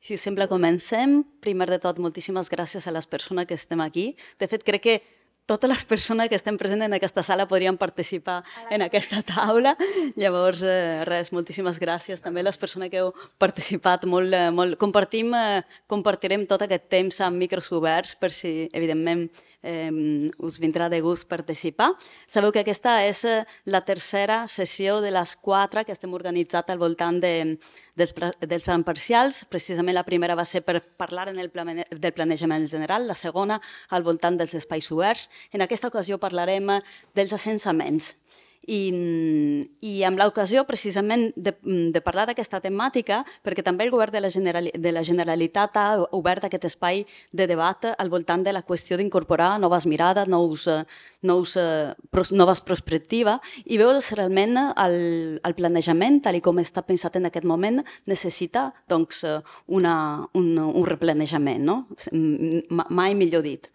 Si us sembla, comencem. Primer de tot, moltíssimes gràcies a les persones que estem aquí. De fet, crec que totes les persones que estem presents en aquesta sala podrien participar en aquesta taula. Llavors, eh, res, moltíssimes gràcies. També les persones que heu participat molt, eh, molt. Compartim, eh, compartirem tot aquest temps amb micros oberts per si, evidentment, eh, us vindrà de gust participar. Sabeu que aquesta és eh, la tercera sessió de les quatre que estem organitzat al voltant de, dels, dels plans parcials. Precisament la primera va ser per parlar en el plane, del planejament general, la segona al voltant dels espais oberts. En aquesta ocasió parlarem eh, dels assensaments i, i amb l'ocasió precisament de, de parlar d'aquesta temàtica, perquè també el govern de la, General, de la Generalitat ha obert aquest espai de debat al voltant de la qüestió d'incorporar noves mirades, nous, nous, noves perspectives i veure si realment el, el planejament, tal com està pensat en aquest moment, necessita doncs, una, un, un replanejament, no? mai millor dit.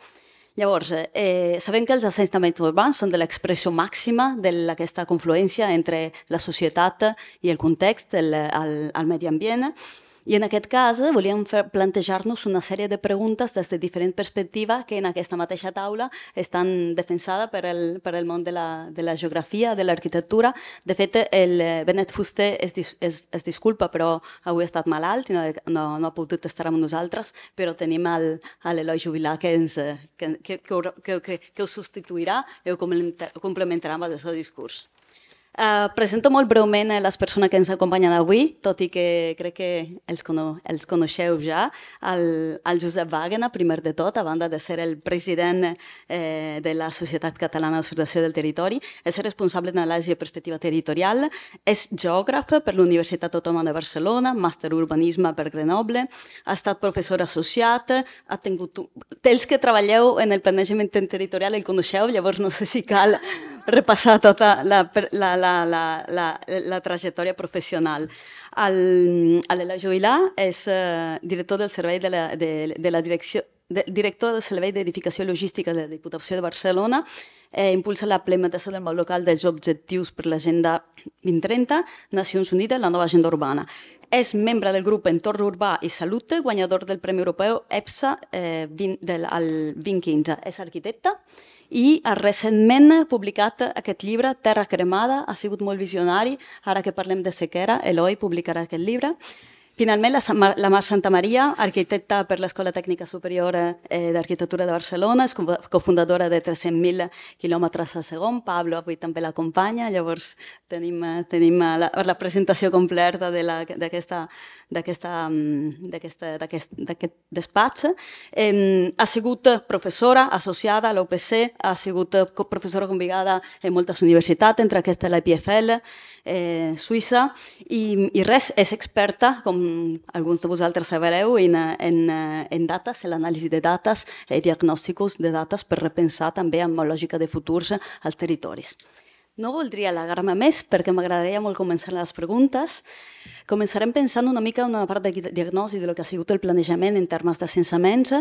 Llavors, eh, sabem que els assentaments urbans són de l'expressió màxima d'aquesta confluència entre la societat i el context, el, el, el medi ambient, i en aquest cas eh, volíem plantejar-nos una sèrie de preguntes des de diferents perspectives que en aquesta mateixa taula estan defensades per el, per el món de la, de la geografia, de l'arquitectura. De fet, el Benet Fuster es, es, es disculpa, però avui ha estat malalt i no, no, no ha pogut estar amb nosaltres, però tenim l'Eloi Jubilà que, ens, que, que, que, que, que ho substituirà i ho complementarà amb el seu discurs. Uh, presento molt breument a les persones que ens acompanyen avui, tot i que crec que els, cono els coneixeu ja. El, el Josep Wagner, primer de tot, a banda de ser el president eh, de la Societat Catalana d'Observació del Territori, és responsable d'anàlisi i perspectiva territorial, és geògraf per l'Universitat Autònoma de Barcelona, màster urbanisme per Grenoble, ha estat professor associat, ha tingut... Els que treballeu en el planejament territorial el coneixeu, llavors no sé si cal repassar tota la, la, la la, la, la, trajectòria professional. L'Ela Joilà és eh, director del servei de la, de, de la direcció de, director del Servei d'Edificació Logística de la Diputació de Barcelona, eh, impulsa la implementació del món local dels objectius per l'Agenda 2030, Nacions Unides, la nova agenda urbana. És membre del grup Entorn Urbà i Salut, guanyador del Premi Europeu EPSA eh, 20, del, el 2015. És arquitecte i ha recentment publicat aquest llibre, Terra cremada, ha sigut molt visionari, ara que parlem de sequera, Eloi publicarà aquest llibre. Finalment, la, la Mar Santa Maria, arquitecta per l'Escola Tècnica Superior eh, d'Arquitectura de Barcelona, és cofundadora de 300.000 quilòmetres a segon. Pablo avui també l'acompanya, llavors tenim, tenim la, la presentació completa mm, d'aquest despatx. Eh, ha sigut professora associada a l'OPC, ha sigut professora convidada en moltes universitats, entre aquesta la IPFL, eh, Suïssa, i, i res, és experta, com alguns de vosaltres sabreu, en, en, en dates, en l'anàlisi de dates i diagnòsticos de dates per repensar també amb lògica de futurs als territoris. No voldria alargar-me més perquè m'agradaria molt començar les preguntes. Començarem pensant una mica en una part de diagnosi de lo que ha sigut el planejament en termes d'assensaments,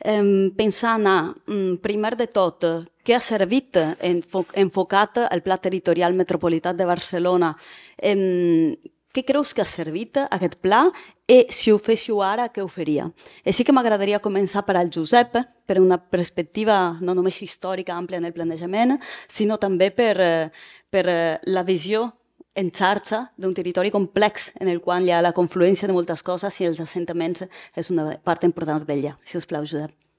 eh, pensant a, mm, primer de tot, què ha servit enfocat el Pla Territorial Metropolitat de Barcelona eh, què creus que ha servit aquest pla i si ho féssiu ara, què ho faria? I sí que m'agradaria començar per al Josep, per una perspectiva no només històrica àmplia en el planejament, sinó també per, per la visió en xarxa d'un territori complex en el qual hi ha la confluència de moltes coses i els assentaments és una part important d'ella. Si us plau, Josep.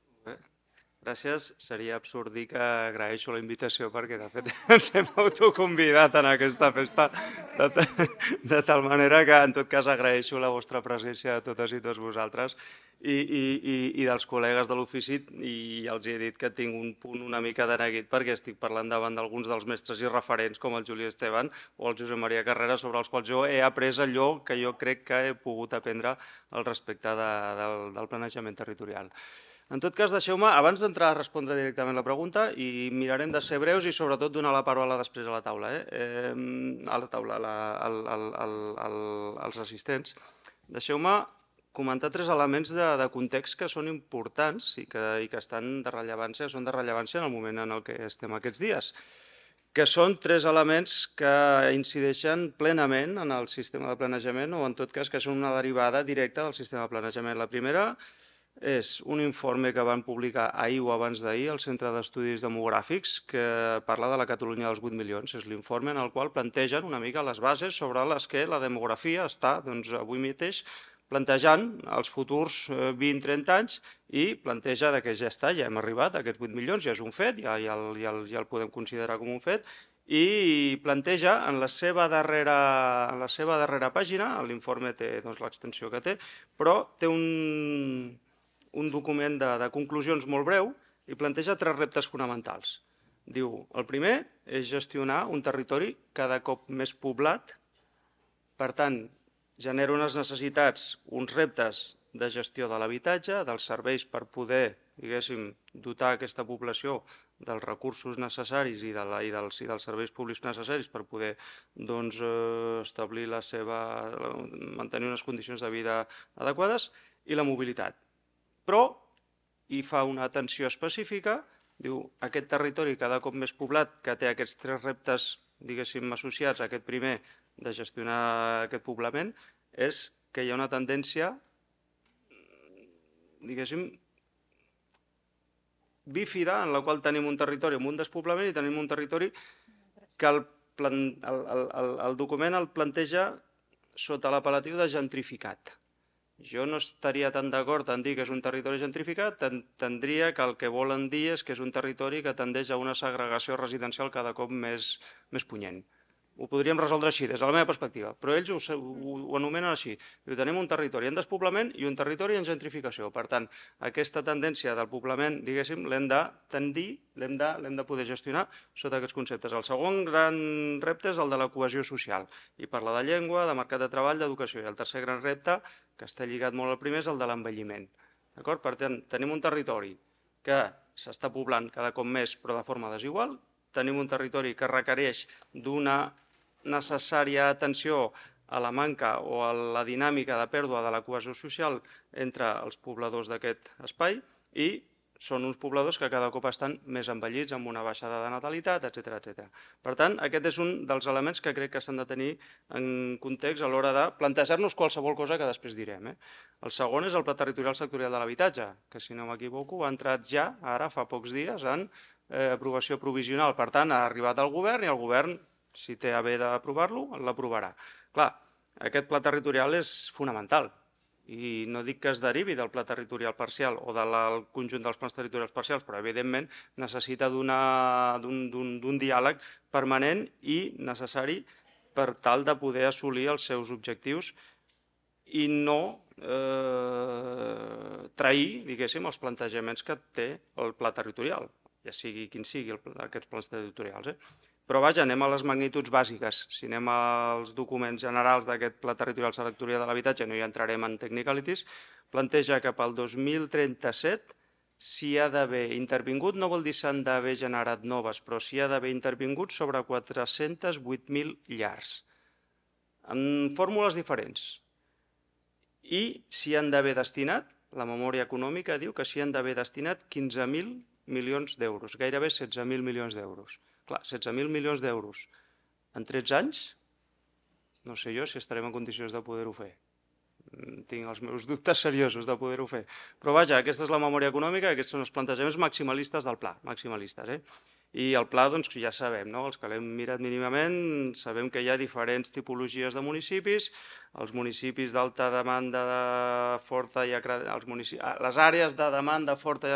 Gràcies. Seria absurd dir que agraeixo la invitació perquè, de fet, ens hem autoconvidat en aquesta festa de, de tal manera que, en tot cas, agraeixo la vostra presència de totes i tots vosaltres i, i, i, i dels col·legues de l'ofici i els he dit que tinc un punt una mica de neguit perquè estic parlant davant d'alguns dels mestres i referents com el Juli Esteban o el Josep Maria Carrera sobre els quals jo he après allò que jo crec que he pogut aprendre al respecte de, del, del planejament territorial. En tot cas, deixeu-me, abans d'entrar a respondre directament la pregunta, i mirarem de ser breus i sobretot donar la paraula després a la taula, eh? eh a la taula, la, al, al, al, als assistents. Deixeu-me comentar tres elements de, de context que són importants i que, i que estan de rellevància, són de rellevància en el moment en el que estem aquests dies. que són tres elements que incideixen plenament en el sistema de planejament o en tot cas que són una derivada directa del sistema de planejament. La primera és un informe que van publicar ahir o abans d'ahir al Centre d'Estudis Demogràfics que parla de la Catalunya dels 8 milions. És l'informe en el qual plantegen una mica les bases sobre les que la demografia està doncs, avui mateix plantejant els futurs 20-30 eh, anys i planteja que ja està, ja hem arribat a aquests 8 milions, ja és un fet, ja, ja, el, ja, el, ja el podem considerar com un fet, i planteja en la seva darrera, en la seva darrera pàgina, l'informe té doncs, l'extensió que té, però té un, un document de, de conclusions molt breu i planteja tres reptes fonamentals. Diu, el primer és gestionar un territori cada cop més poblat, per tant, genera unes necessitats, uns reptes de gestió de l'habitatge, dels serveis per poder, diguéssim, dotar aquesta població dels recursos necessaris i, de la, i, dels, i dels serveis públics necessaris per poder doncs, eh, establir la seva, mantenir unes condicions de vida adequades i la mobilitat però hi fa una atenció específica, diu, aquest territori cada cop més poblat, que té aquests tres reptes, diguéssim, associats a aquest primer de gestionar aquest poblament, és que hi ha una tendència, diguéssim, bífida, en la qual tenim un territori amb un despoblament i tenim un territori que el, plan, el, el, el, document el planteja sota l'apel·latiu de gentrificat. Jo no estaria tan d'acord en dir que és un territori gentrificat, tendria que el que volen dir és que és un territori que tendeix a una segregació residencial cada cop més, més punyent. Ho podríem resoldre així, des de la meva perspectiva, però ells ho, ho, ho anomenen així. Diu, tenim un territori en despoblament i un territori en gentrificació. Per tant, aquesta tendència del poblament, diguéssim, l'hem de tendir, l'hem de, de poder gestionar sota aquests conceptes. El segon gran repte és el de la cohesió social, i parla de llengua, de mercat de treball, d'educació. I el tercer gran repte, que està lligat molt al primer, és el de l'envelliment. Per tant, tenim un territori que s'està poblant cada cop més, però de forma desigual, tenim un territori que requereix d'una necessària atenció a la manca o a la dinàmica de pèrdua de la cohesió social entre els pobladors d'aquest espai i són uns pobladors que cada cop estan més envellits, amb una baixada de natalitat, etc etc. Per tant, aquest és un dels elements que crec que s'han de tenir en context a l'hora de plantejar-nos qualsevol cosa que després direm. Eh? El segon és el pla territorial sectorial de l'habitatge, que si no m'equivoco ha entrat ja, ara fa pocs dies, en eh, aprovació provisional. Per tant, ha arribat al govern i el govern si té a bé d'aprovar-lo, l'aprovarà. Clar, aquest pla territorial és fonamental i no dic que es derivi del pla territorial parcial o del conjunt dels plans territorials parcials, però evidentment necessita d'un diàleg permanent i necessari per tal de poder assolir els seus objectius i no eh, trair, els plantejaments que té el pla territorial, ja sigui quin sigui aquests plans territorials. Eh? Però vaja, anem a les magnituds bàsiques. Si anem als documents generals d'aquest Pla Territorial Sectorial de l'Habitatge, no hi entrarem en technicalities, planteja que pel 2037 s'hi ha d'haver intervingut, no vol dir s'han d'haver generat noves, però s'hi ha d'haver intervingut sobre 408.000 llars, en fórmules diferents. I s'hi han d'haver destinat, la memòria econòmica diu que s'hi han d'haver destinat 15.000 milions d'euros, gairebé 16.000 milions d'euros. Clar, 16.000 milions d'euros en 13 anys, no sé jo si estarem en condicions de poder-ho fer. Mm, tinc els meus dubtes seriosos de poder-ho fer. Però vaja, aquesta és la memòria econòmica, aquests són els plantejaments maximalistes del pla, maximalistes. Eh? I el pla, doncs, ja sabem, no? els que l'hem mirat mínimament, sabem que hi ha diferents tipologies de municipis, els municipis d'alta demanda de forta i els municipis, ah, les àrees de demanda forta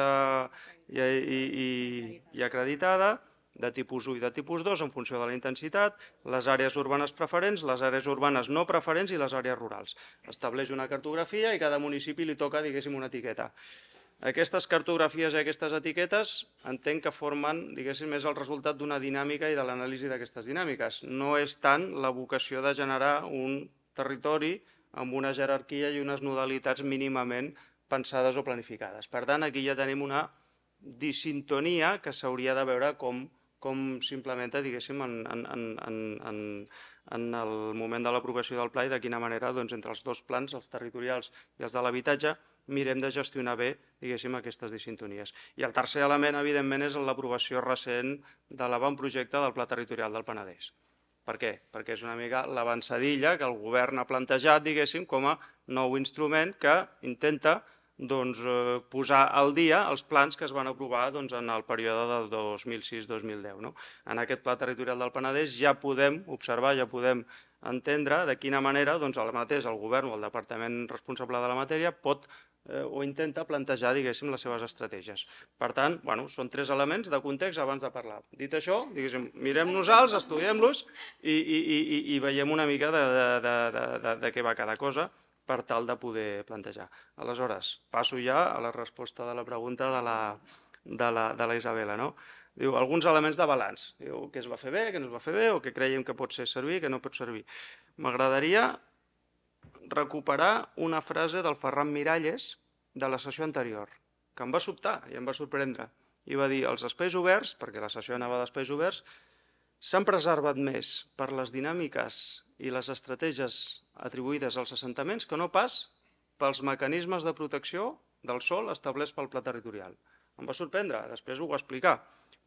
i, i, i, i acreditada, de tipus 1 i de tipus 2 en funció de la intensitat, les àrees urbanes preferents, les àrees urbanes no preferents i les àrees rurals. Estableix una cartografia i cada municipi li toca, diguéssim, una etiqueta. Aquestes cartografies i aquestes etiquetes entenc que formen, diguéssim, més el resultat d'una dinàmica i de l'anàlisi d'aquestes dinàmiques. No és tant la vocació de generar un territori amb una jerarquia i unes nodalitats mínimament pensades o planificades. Per tant, aquí ja tenim una disintonia que s'hauria de veure com com s'implementa, diguéssim, en, en, en, en, en el moment de l'aprovació del pla i de quina manera, doncs, entre els dos plans, els territorials i els de l'habitatge, mirem de gestionar bé, diguéssim, aquestes disintonies. I el tercer element, evidentment, és l'aprovació recent de l'avantprojecte del Pla Territorial del Penedès. Per què? Perquè és una mica l'avançadilla que el govern ha plantejat, diguéssim, com a nou instrument que intenta doncs, eh, posar al dia els plans que es van aprovar doncs, en el període del 2006-2010. No? En aquest Pla Territorial del Penedès ja podem observar, ja podem entendre de quina manera doncs, el mateix el govern o el departament responsable de la matèria pot eh, o intenta plantejar, diguéssim, les seves estratègies. Per tant, bueno, són tres elements de context abans de parlar. Dit això, diguéssim, mirem-nos-els, estudiem-los i, i, i, i veiem una mica de, de, de, de, de què va cada cosa per tal de poder plantejar. Aleshores, passo ja a la resposta de la pregunta de la, de la, de la Isabela. No? Diu, alguns elements de balanç. Diu, què es va fer bé, què no es va fer bé, o què creiem que pot ser servir, què no pot servir. M'agradaria recuperar una frase del Ferran Miralles de la sessió anterior, que em va sobtar i em va sorprendre. I va dir, els espais oberts, perquè la sessió anava d'espais oberts, s'han preservat més per les dinàmiques i les estratègies atribuïdes als assentaments que no pas pels mecanismes de protecció del sol establerts pel pla territorial. Em va sorprendre, després ho va explicar.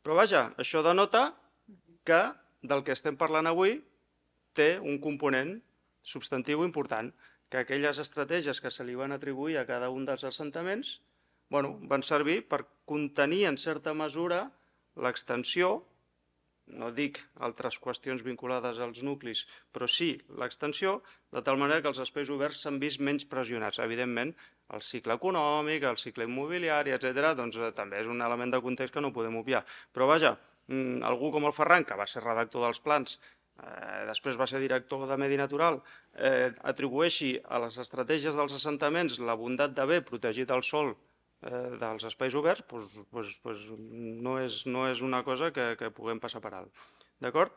Però vaja, això denota que del que estem parlant avui té un component substantiu important, que aquelles estratègies que se li van atribuir a cada un dels assentaments bueno, van servir per contenir en certa mesura l'extensió, no dic altres qüestions vinculades als nuclis, però sí l'extensió, de tal manera que els espais oberts s'han vist menys pressionats. Evidentment, el cicle econòmic, el cicle immobiliari, etc., doncs eh, també és un element de context que no podem obviar. Però vaja, mm, algú com el Ferran, que va ser redactor dels plans eh, després va ser director de Medi Natural, eh, atribueixi a les estratègies dels assentaments la bondat d'haver protegit el sol eh, dels espais oberts, doncs, doncs, doncs no, és, no és una cosa que, que puguem passar per alt. D'acord?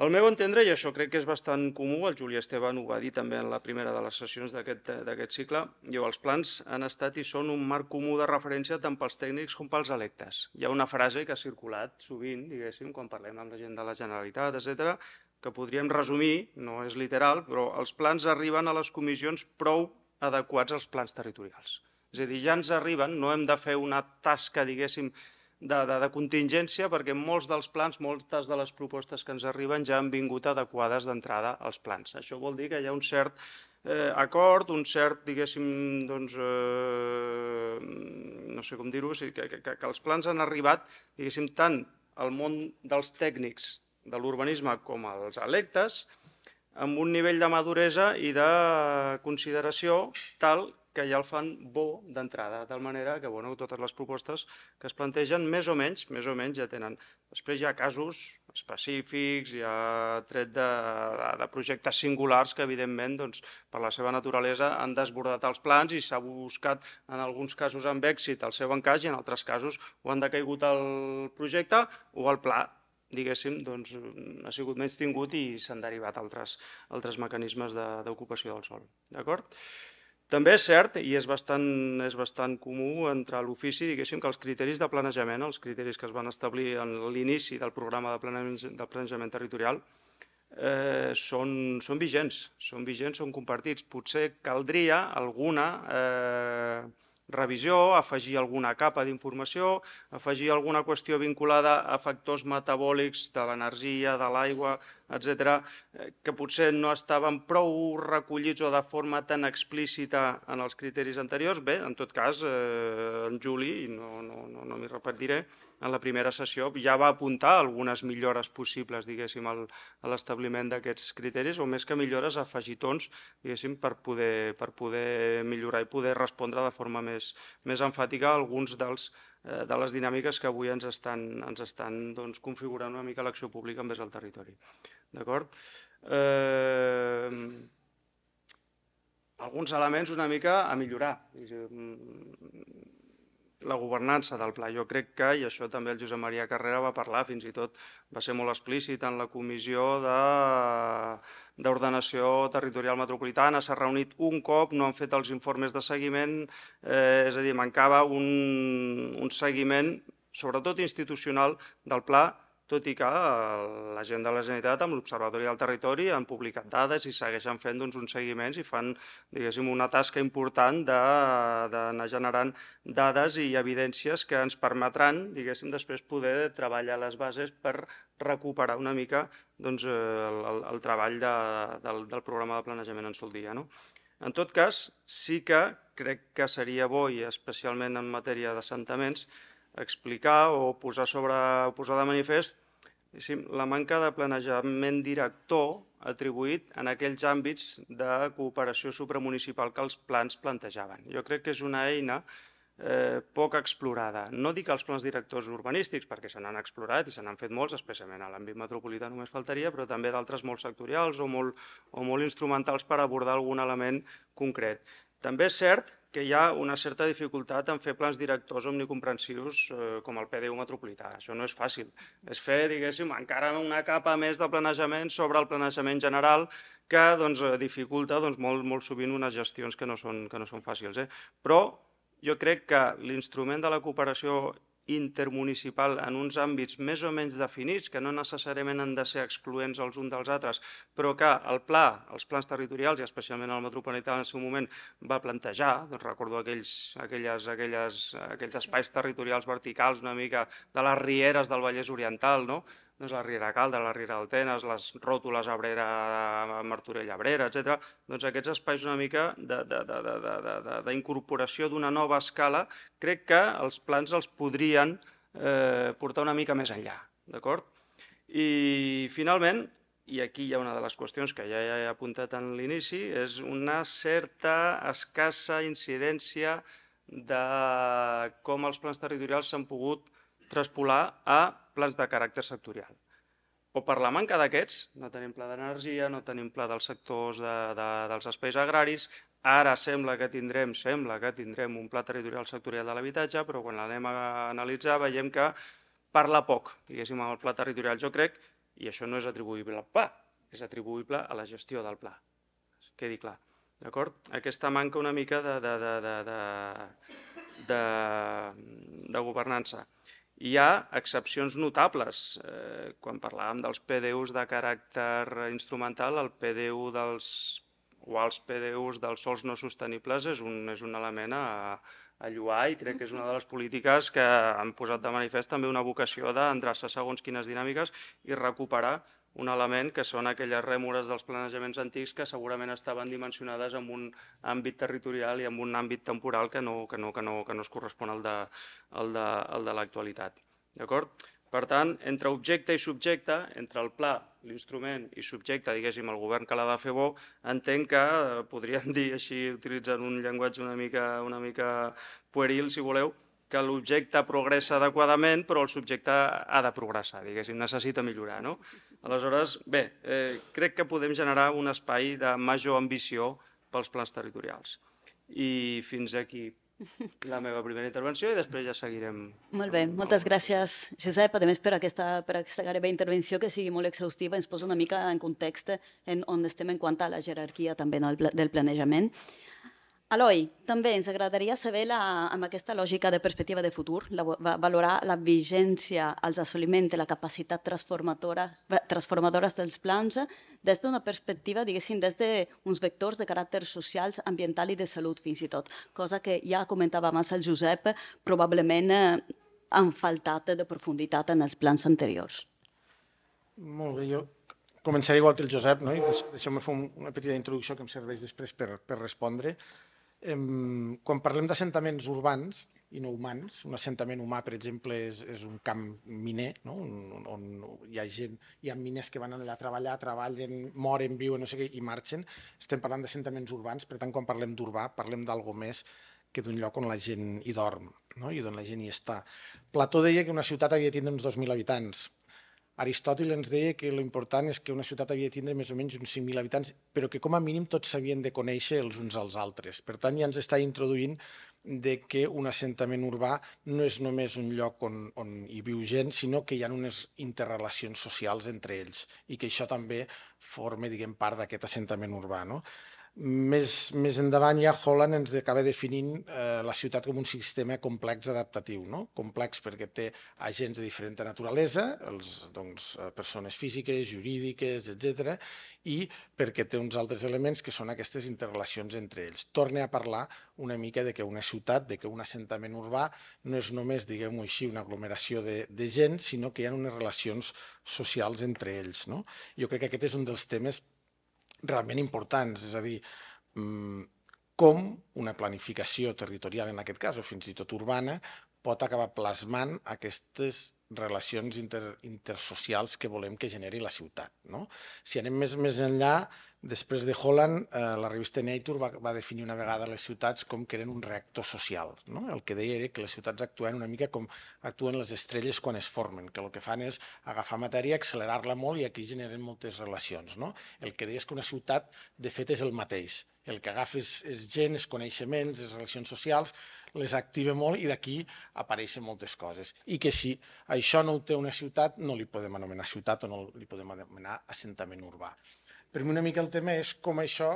Al meu entendre, i això crec que és bastant comú, el Juli Esteban ho va dir també en la primera de les sessions d'aquest cicle, diu, els plans han estat i són un marc comú de referència tant pels tècnics com pels electes. Hi ha una frase que ha circulat sovint, diguéssim, quan parlem amb la gent de la Generalitat, etc, que podríem resumir, no és literal, però els plans arriben a les comissions prou adequats als plans territorials. És a dir, ja ens arriben, no hem de fer una tasca, diguéssim, de, de, de contingència perquè molts dels plans, moltes de les propostes que ens arriben ja han vingut adequades d'entrada als plans. Això vol dir que hi ha un cert eh, acord, un cert, diguéssim, doncs, eh, no sé com dir-ho, que, que, que els plans han arribat, diguéssim, tant al món dels tècnics de l'urbanisme com als electes, amb un nivell de maduresa i de consideració tal que ja el fan bo d'entrada, de tal manera que bueno, totes les propostes que es plantegen més o menys, més o menys ja tenen. Després hi ha casos específics, hi ha tret de, de, de projectes singulars que evidentment doncs, per la seva naturalesa han desbordat els plans i s'ha buscat en alguns casos amb èxit el seu encaix i en altres casos ho han decaigut el projecte o el pla diguéssim, doncs, ha sigut menys tingut i s'han derivat altres, altres mecanismes d'ocupació de, del sol. D'acord? També és cert, i és bastant, és bastant comú entre l'ofici, diguéssim, que els criteris de planejament, els criteris que es van establir en l'inici del programa de planejament, de planejament territorial, eh, són, són vigents, són vigents, són compartits. Potser caldria alguna eh, revisió, afegir alguna capa d'informació, afegir alguna qüestió vinculada a factors metabòlics de l'energia, de l'aigua, etc, eh, que potser no estaven prou recollits o de forma tan explícita en els criteris anteriors. Bé, en tot cas, eh, en Juli, no, no, no, no m'hi repetiré, en la primera sessió ja va apuntar algunes millores possibles, diguéssim, al, a l'establiment d'aquests criteris, o més que millores, afegitons, diguéssim, per poder, per poder millorar i poder respondre de forma més, més enfàtica a alguns dels eh, de les dinàmiques que avui ens estan, ens estan doncs, configurant una mica l'acció pública envers el territori. D'acord? Eh, alguns elements una mica a millorar la governança del pla. Jo crec que, i això també el Josep Maria Carrera va parlar, fins i tot va ser molt explícit en la comissió d'ordenació territorial metropolitana, s'ha reunit un cop, no han fet els informes de seguiment, eh, és a dir, mancava un, un seguiment, sobretot institucional, del pla tot i que la gent de la Generalitat amb l'Observatori del Territori han publicat dades i segueixen fent doncs, uns seguiments i fan diguéssim, una tasca important d'anar generant dades i evidències que ens permetran diguéssim, després poder treballar les bases per recuperar una mica doncs, el, el, el treball de, del, del programa de planejament en sol dia. No? En tot cas, sí que crec que seria bo, i especialment en matèria d'assentaments, explicar o posar, sobre, posar de manifest la manca de planejament director atribuït en aquells àmbits de cooperació supramunicipal que els plans plantejaven. Jo crec que és una eina eh, poc explorada. No dic els plans directors urbanístics, perquè se n'han explorat i se n'han fet molts, especialment a l'àmbit metropolità només faltaria, però també d'altres molt sectorials o molt, o molt instrumentals per abordar algun element concret. També és cert que hi ha una certa dificultat en fer plans directors omnicomprensius eh, com el PDU metropolità. Això no és fàcil. És fer, diguéssim, encara una capa més de planejament sobre el planejament general que doncs, dificulta doncs, molt, molt sovint unes gestions que no són, que no són fàcils. Eh? Però jo crec que l'instrument de la cooperació intermunicipal en uns àmbits més o menys definits, que no necessàriament han de ser excloents els uns dels altres, però que el pla, els plans territorials, i especialment el metropolità en el seu moment, va plantejar, doncs recordo aquells, aquelles, aquelles, aquells espais territorials verticals una mica de les rieres del Vallès Oriental, no? Doncs la Riera Calda, la Riera Altenes, les ròtules Abrera, Martorell Abrera, etc. Doncs aquests espais una mica d'incorporació d'una nova escala, crec que els plans els podrien eh, portar una mica més enllà, d'acord? I finalment, i aquí hi ha una de les qüestions que ja he apuntat en l'inici, és una certa escassa incidència de com els plans territorials s'han pogut traspolar a plans de caràcter sectorial. O per la manca d'aquests, no tenim pla d'energia, no tenim pla dels sectors de, de, dels espais agraris, ara sembla que tindrem sembla que tindrem un pla territorial sectorial de l'habitatge, però quan l'anem a analitzar veiem que parla poc, diguéssim, el pla territorial. Jo crec, i això no és atribuïble al pla, és atribuïble a la gestió del pla, quedi clar. D'acord? Aquesta manca una mica de, de, de, de, de, de, de governança. Hi ha excepcions notables. Eh, quan parlàvem dels PDUs de caràcter instrumental, el PDU dels, o els PDUs dels sols no sostenibles és un, és un element a, a lluar i crec que és una de les polítiques que han posat de manifest també una vocació d'endreçar segons quines dinàmiques i recuperar un element que són aquelles rèmores dels planejaments antics que segurament estaven dimensionades en un àmbit territorial i en un àmbit temporal que no, que no, que no, que no es correspon al de, al de, al de l'actualitat. D'acord? Per tant, entre objecte i subjecte, entre el pla, l'instrument i subjecte, diguéssim, el govern que l'ha de fer bo, entenc que, eh, podríem dir així, utilitzant un llenguatge una mica, una mica pueril, si voleu, que l'objecte progressa adequadament, però el subjecte ha de progressar, diguéssim, necessita millorar. No? Aleshores, bé, eh, crec que podem generar un espai de major ambició pels plans territorials. I fins aquí la meva primera intervenció i després ja seguirem. Molt bé, moltes gràcies, Josep. A més, per aquesta, per aquesta gairebé intervenció que sigui molt exhaustiva, ens posa una mica en context en on estem en quant a la jerarquia també no, del planejament. Eloi, també ens agradaria saber, la, amb aquesta lògica de perspectiva de futur, la, valorar la vigència, els assoliments la capacitat transformadora, transformadores dels plans des d'una perspectiva, diguéssim, des d'uns vectors de caràcter socials, ambiental i de salut fins i tot, cosa que ja comentava abans el Josep, probablement eh, han faltat de profunditat en els plans anteriors. Molt bé, jo començaré igual que el Josep, no? i deixeu-me fer una petita introducció que em serveix després per, per respondre. Quan parlem d'assentaments urbans i no humans, un assentament humà, per exemple, és, és un camp miner, no? on, on hi ha gent, hi ha miners que van allà a treballar, treballen, moren, viuen, no sé què, i marxen. Estem parlant d'assentaments urbans, per tant, quan parlem d'urbà, parlem d'algo més que d'un lloc on la gent hi dorm no? i on la gent hi està. Plató deia que una ciutat havia tindre uns 2.000 habitants. Aristòtil ens deia que l'important és que una ciutat havia de tindre més o menys uns 5.000 habitants, però que com a mínim tots s'havien de conèixer els uns als altres. Per tant, ja ens està introduint de que un assentament urbà no és només un lloc on, on hi viu gent, sinó que hi ha unes interrelacions socials entre ells i que això també forma diguem, part d'aquest assentament urbà. No? Més, més endavant ja Holland ens acaba definint eh, la ciutat com un sistema complex adaptatiu, no? complex perquè té agents de diferent naturalesa, els, doncs, eh, persones físiques, jurídiques, etc, i perquè té uns altres elements que són aquestes interrelacions entre ells. Torne a parlar una mica de que una ciutat, de que un assentament urbà no és només, diguem-ho així, una aglomeració de, de gent, sinó que hi ha unes relacions socials entre ells. No? Jo crec que aquest és un dels temes realment importants, és a dir, mm, com una planificació territorial, en aquest cas, o fins i tot urbana, pot acabar plasmant aquestes relacions inter, intersocials que volem que generi la ciutat. No? Si anem més, més enllà, després de Holland, eh, la revista Nature va, va definir una vegada les ciutats com que eren un reactor social. No? El que deia era que les ciutats actuen una mica com actuen les estrelles quan es formen, que el que fan és agafar matèria, accelerar-la molt i aquí generen moltes relacions. No? El que deia és que una ciutat, de fet, és el mateix. El que agafa és, és gent, és coneixements, és relacions socials, les activa molt i d'aquí apareixen moltes coses. I que si això no ho té una ciutat, no li podem anomenar ciutat o no li podem anomenar assentament urbà. Per mi una mica el tema és com això,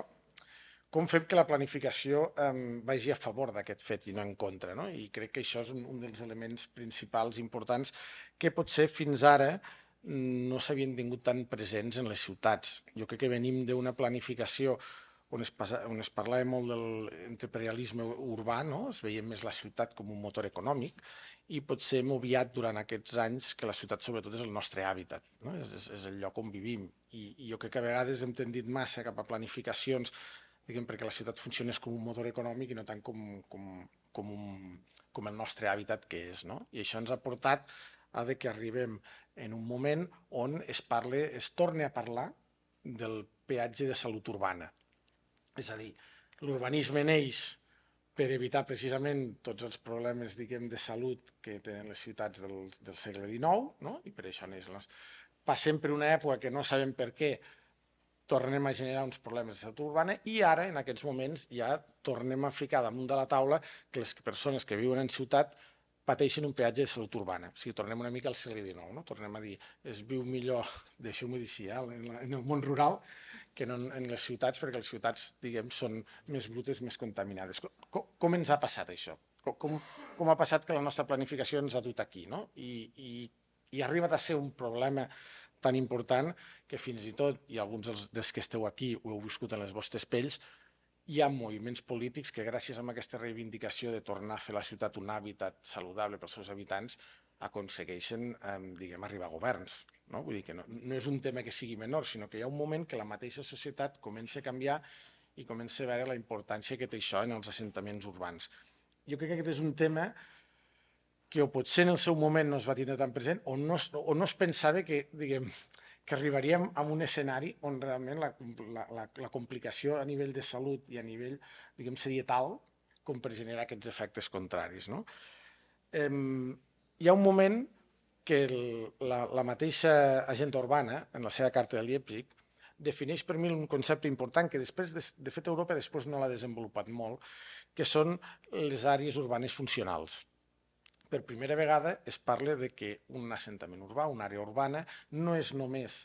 com fem que la planificació eh, vagi a favor d'aquest fet i no en contra. No? I crec que això és un, un dels elements principals importants que potser fins ara mm, no s'havien tingut tan presents en les ciutats. Jo crec que venim d'una planificació on es, passa, on es parlava molt de l'entreperialisme urbà, no? es veia més la ciutat com un motor econòmic i potser hem obviat durant aquests anys que la ciutat sobretot és el nostre hàbitat, no? és, és, és el lloc on vivim. I, I jo crec que a vegades hem tendit massa cap a planificacions diguem, perquè la ciutat funcionés com un motor econòmic i no tant com, com, com, un, com el nostre hàbitat que és. No? I això ens ha portat a de que arribem en un moment on es, parle, es torni a parlar del peatge de salut urbana. És a dir, l'urbanisme neix per evitar precisament tots els problemes diguem, de salut que tenen les ciutats del, del segle XIX, no? i per això neix. Les... Passem per una època que no sabem per què tornem a generar uns problemes de salut urbana i ara, en aquests moments, ja tornem a ficar damunt de la taula que les persones que viuen en ciutat pateixen un peatge de salut urbana. O sigui, tornem una mica al segle XIX, no? tornem a dir, es viu millor, deixeu-m'ho dir així, eh? en el món rural, que no en les ciutats, perquè les ciutats, diguem, són més brutes, més contaminades. Com, com ens ha passat això? Com, com ha passat que la nostra planificació ens ha dut aquí, no? I, i, i ha arribat a ser un problema tan important que fins i tot, i alguns dels, dels que esteu aquí ho heu viscut en les vostres pells, hi ha moviments polítics que gràcies a aquesta reivindicació de tornar a fer la ciutat un hàbitat saludable pels seus habitants aconsegueixen, eh, diguem, arribar a governs. No? Vull dir que no, no és un tema que sigui menor, sinó que hi ha un moment que la mateixa societat comença a canviar i comença a veure la importància que té això en els assentaments urbans. Jo crec que aquest és un tema que o potser en el seu moment no es va tindre tan present o no, o no es pensava que, diguem, que arribaríem a un escenari on realment la, la, la, la complicació a nivell de salut i a nivell, diguem, seria tal com per generar aquests efectes contraris. No? Eh, hi ha un moment que el, la, la mateixa agenda urbana, en la seva carta de Leipzig, defineix per mi un concepte important que després, de, de fet, Europa després no l'ha desenvolupat molt, que són les àrees urbanes funcionals. Per primera vegada es parla de que un assentament urbà, una àrea urbana, no és només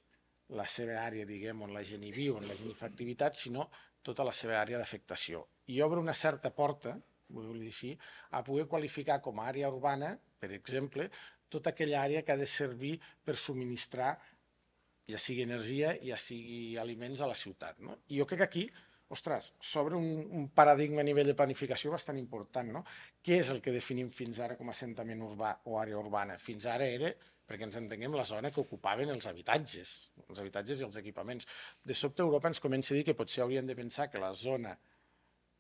la seva àrea, diguem, on la gent hi viu, on la gent hi fa activitat, sinó tota la seva àrea d'afectació. I obre una certa porta, vull dir així, a poder qualificar com a àrea urbana, per exemple, tota aquella àrea que ha de servir per subministrar ja sigui energia, ja sigui aliments a la ciutat. No? I jo crec que aquí, ostres, s'obre un, un paradigma a nivell de planificació bastant important. No? Què és el que definim fins ara com a assentament urbà o àrea urbana? Fins ara era, perquè ens entenguem, la zona que ocupaven els habitatges, els habitatges i els equipaments. De sobte Europa ens comença a dir que potser hauríem de pensar que la zona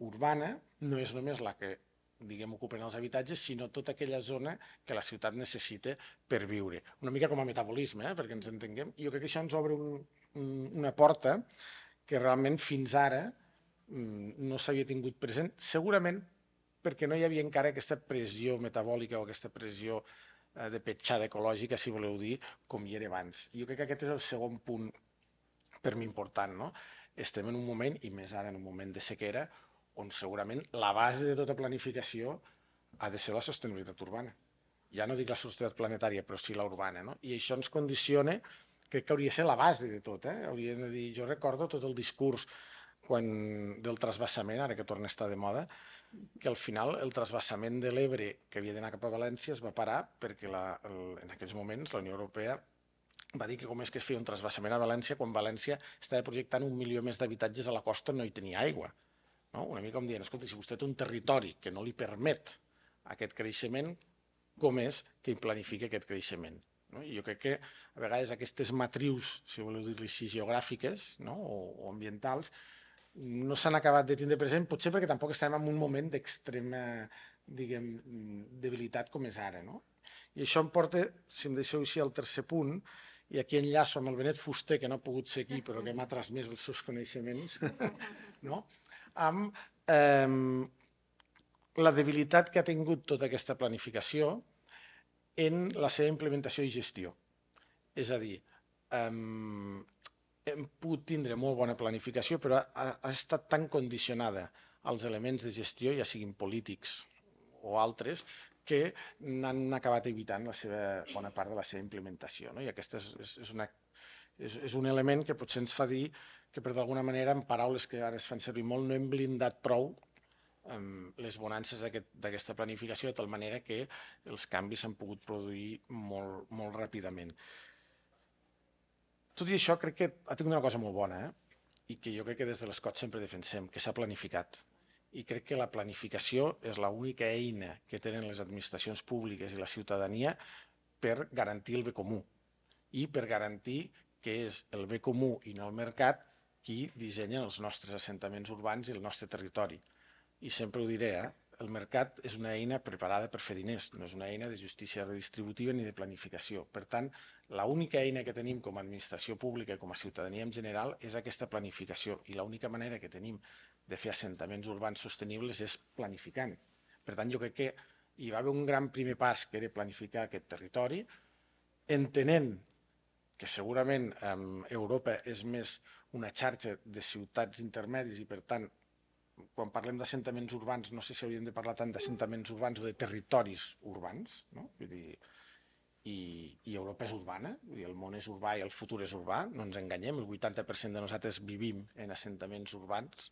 urbana no és només la que diguem, ocupen els habitatges, sinó tota aquella zona que la ciutat necessita per viure. Una mica com a metabolisme, eh, perquè ens entenguem. Jo crec que això ens obre un, un, una porta que realment fins ara mm, no s'havia tingut present, segurament perquè no hi havia encara aquesta pressió metabòlica o aquesta pressió eh, de petjada ecològica, si voleu dir, com hi era abans. Jo crec que aquest és el segon punt per mi important. No? Estem en un moment, i més ara en un moment de sequera, on segurament la base de tota planificació ha de ser la sostenibilitat urbana. Ja no dic la sostenibilitat planetària, però sí la urbana. No? I això ens condiciona, crec que hauria de ser la base de tot. Eh? Hauríem de dir, jo recordo tot el discurs quan, del trasbassament, ara que torna a estar de moda, que al final el trasbassament de l'Ebre que havia d'anar cap a València es va parar perquè la, el, en aquells moments la Unió Europea va dir que com és que es feia un trasbassament a València quan València estava projectant un milió més d'habitatges a la costa no hi tenia aigua. No? Una mica com dient, escolta, si vostè té un territori que no li permet aquest creixement, com és que planifica aquest creixement? No? I jo crec que a vegades aquestes matrius, si voleu dir-li així, geogràfiques no? o, o ambientals, no s'han acabat de tindre present, potser perquè tampoc estem en un moment d'extrema diguem, debilitat com és ara. No? I això em porta, si em deixeu així, al tercer punt, i aquí enllaço amb el Benet Fuster, que no ha pogut ser aquí, però que m'ha transmès els seus coneixements, no? Amb la debilitat que ha tingut tota aquesta planificació en la seva implementació i gestió. És a dir, hem pogut tindre molt bona planificació, però ha, estat tan condicionada als elements de gestió, ja siguin polítics o altres, que n'han acabat evitant la seva, bona part de la seva implementació. No? I aquest és, és, una, és, és un element que potser ens fa dir que per d'alguna manera, en paraules que ara es fan servir molt, no hem blindat prou um, les bonances d'aquesta aquest, planificació, de tal manera que els canvis s'han pogut produir molt, molt ràpidament. Tot i això crec que ha tingut una cosa molt bona, eh? i que jo crec que des de l'Escot sempre defensem, que s'ha planificat. I crec que la planificació és l'única eina que tenen les administracions públiques i la ciutadania per garantir el bé comú i per garantir que és el bé comú i no el mercat qui dissenya els nostres assentaments urbans i el nostre territori. I sempre ho diré, eh? el mercat és una eina preparada per fer diners, no és una eina de justícia redistributiva ni de planificació. Per tant, l'única eina que tenim com a administració pública i com a ciutadania en general és aquesta planificació i l'única manera que tenim de fer assentaments urbans sostenibles és planificant. Per tant, jo crec que hi va haver un gran primer pas que era planificar aquest territori, entenent que segurament eh, Europa és més una xarxa de ciutats intermedis i per tant quan parlem d'assentaments urbans, no sé si hauríem de parlar tant d'assentaments urbans o de territoris urbans, no? Vull dir, i, i Europa és urbana, dir, el món és urbà i el futur és urbà, no ens enganyem, el 80% de nosaltres vivim en assentaments urbans,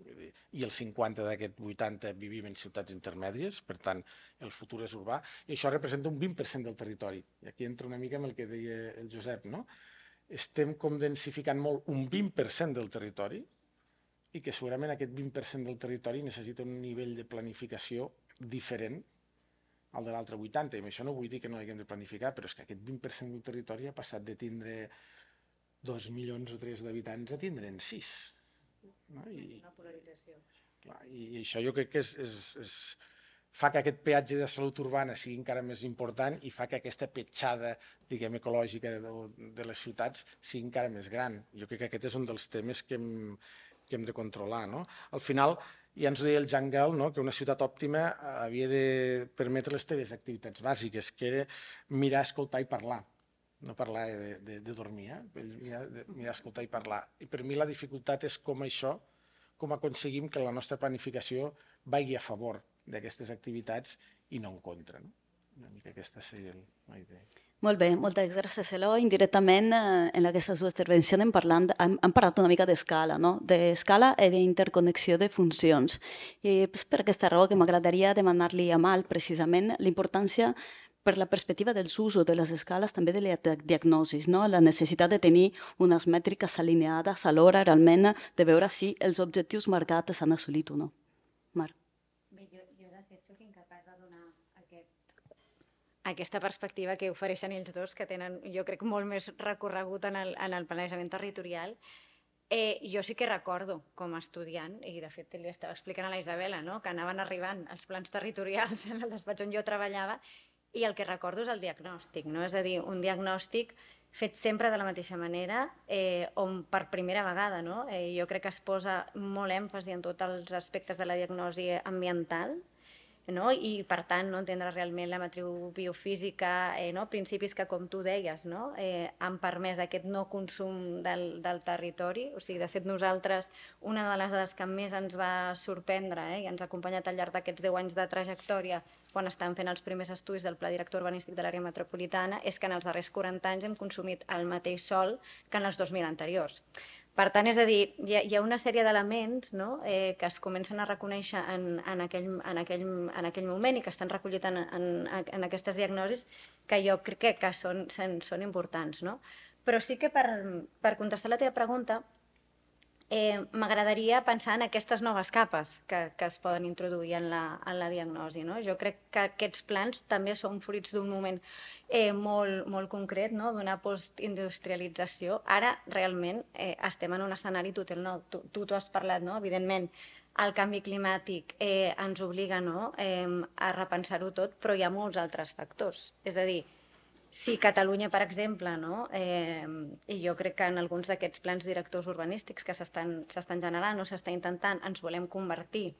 dir, i el 50 d'aquest 80 vivim en ciutats intermèdies, per tant, el futur és urbà, i això representa un 20% del territori. I aquí entra una mica amb el que deia el Josep, no? Estem com densificant molt un 20% del territori, i que segurament aquest 20% del territori necessita un nivell de planificació diferent al de l'altre 80, i amb això no vull dir que no haguem de planificar, però és que aquest 20% del territori ha passat de tindre 2 milions o 3 d'habitants a tindre'n 6. No? I, Una polarització. Clar, i, I això jo crec que és, és, és, fa que aquest peatge de salut urbana sigui encara més important i fa que aquesta petjada, diguem, ecològica de, de les ciutats sigui encara més gran. Jo crec que aquest és un dels temes que hem, que hem de controlar. No? Al final, ja ens ho deia el Jean Gell, no? que una ciutat òptima havia de permetre les teves activitats bàsiques, que era mirar, escoltar i parlar. No parlar de, de, de dormir, eh? mirar, de, mirar, escoltar i parlar. I per mi la dificultat és com això, com aconseguim que la nostra planificació vagi a favor d'aquestes activitats i no en contra. No? Una mica aquesta seria la idea. Molt bé, moltes gràcies, Eloi. Indirectament, eh, en aquesta sua intervenció hem, parlat, hem, hem parlat una mica d'escala, no? d'escala i d'interconnexió de funcions. I és per aquesta raó que m'agradaria demanar-li a Mal precisament l'importància per la perspectiva dels usos de les escales, també de la diagnosis, no? la necessitat de tenir unes mètriques alineades a l'hora realment de veure si els objectius marcats s'han assolit o no. Marc. Aquesta perspectiva que ofereixen ells dos, que tenen, jo crec, molt més recorregut en el, en el planejament territorial, Eh, jo sí que recordo, com a estudiant, i de fet li estava explicant a la Isabela, no? que anaven arribant els plans territorials en el despatx on jo treballava, i el que recordo és el diagnòstic, no? és a dir, un diagnòstic fet sempre de la mateixa manera, eh, on per primera vegada no? eh, jo crec que es posa molt èmfasi en tots els aspectes de la diagnosi ambiental, no? i per tant no entendre realment la matriu biofísica, eh, no? principis que com tu deies no? eh, han permès aquest no consum del, del territori, o sigui, de fet nosaltres una de les dades que més ens va sorprendre eh, i ens ha acompanyat al llarg d'aquests 10 anys de trajectòria quan estan fent els primers estudis del Pla Director Urbanístic de l'àrea metropolitana és que en els darrers 40 anys hem consumit el mateix sol que en els 2.000 anteriors. Per tant, és a dir, hi ha, hi ha una sèrie d'elements no? eh, que es comencen a reconèixer en, en, aquell, en, aquell, en aquell moment i que estan recollits en, en, en aquestes diagnosis que jo crec que, que són, són importants. No? Però sí que per, per contestar la teva pregunta, eh, m'agradaria pensar en aquestes noves capes que, que es poden introduir en la, en la diagnosi. No? Jo crec que aquests plans també són fruits d'un moment eh, molt, molt concret, no? d'una postindustrialització. Ara, realment, eh, estem en un escenari total nou. Tu, tu, has parlat, no? evidentment, el canvi climàtic eh, ens obliga no? eh, a repensar-ho tot, però hi ha molts altres factors. És a dir, si Catalunya, per exemple, no? eh, i jo crec que en alguns d'aquests plans directors urbanístics que s'estan generant o s'està intentant, ens volem convertir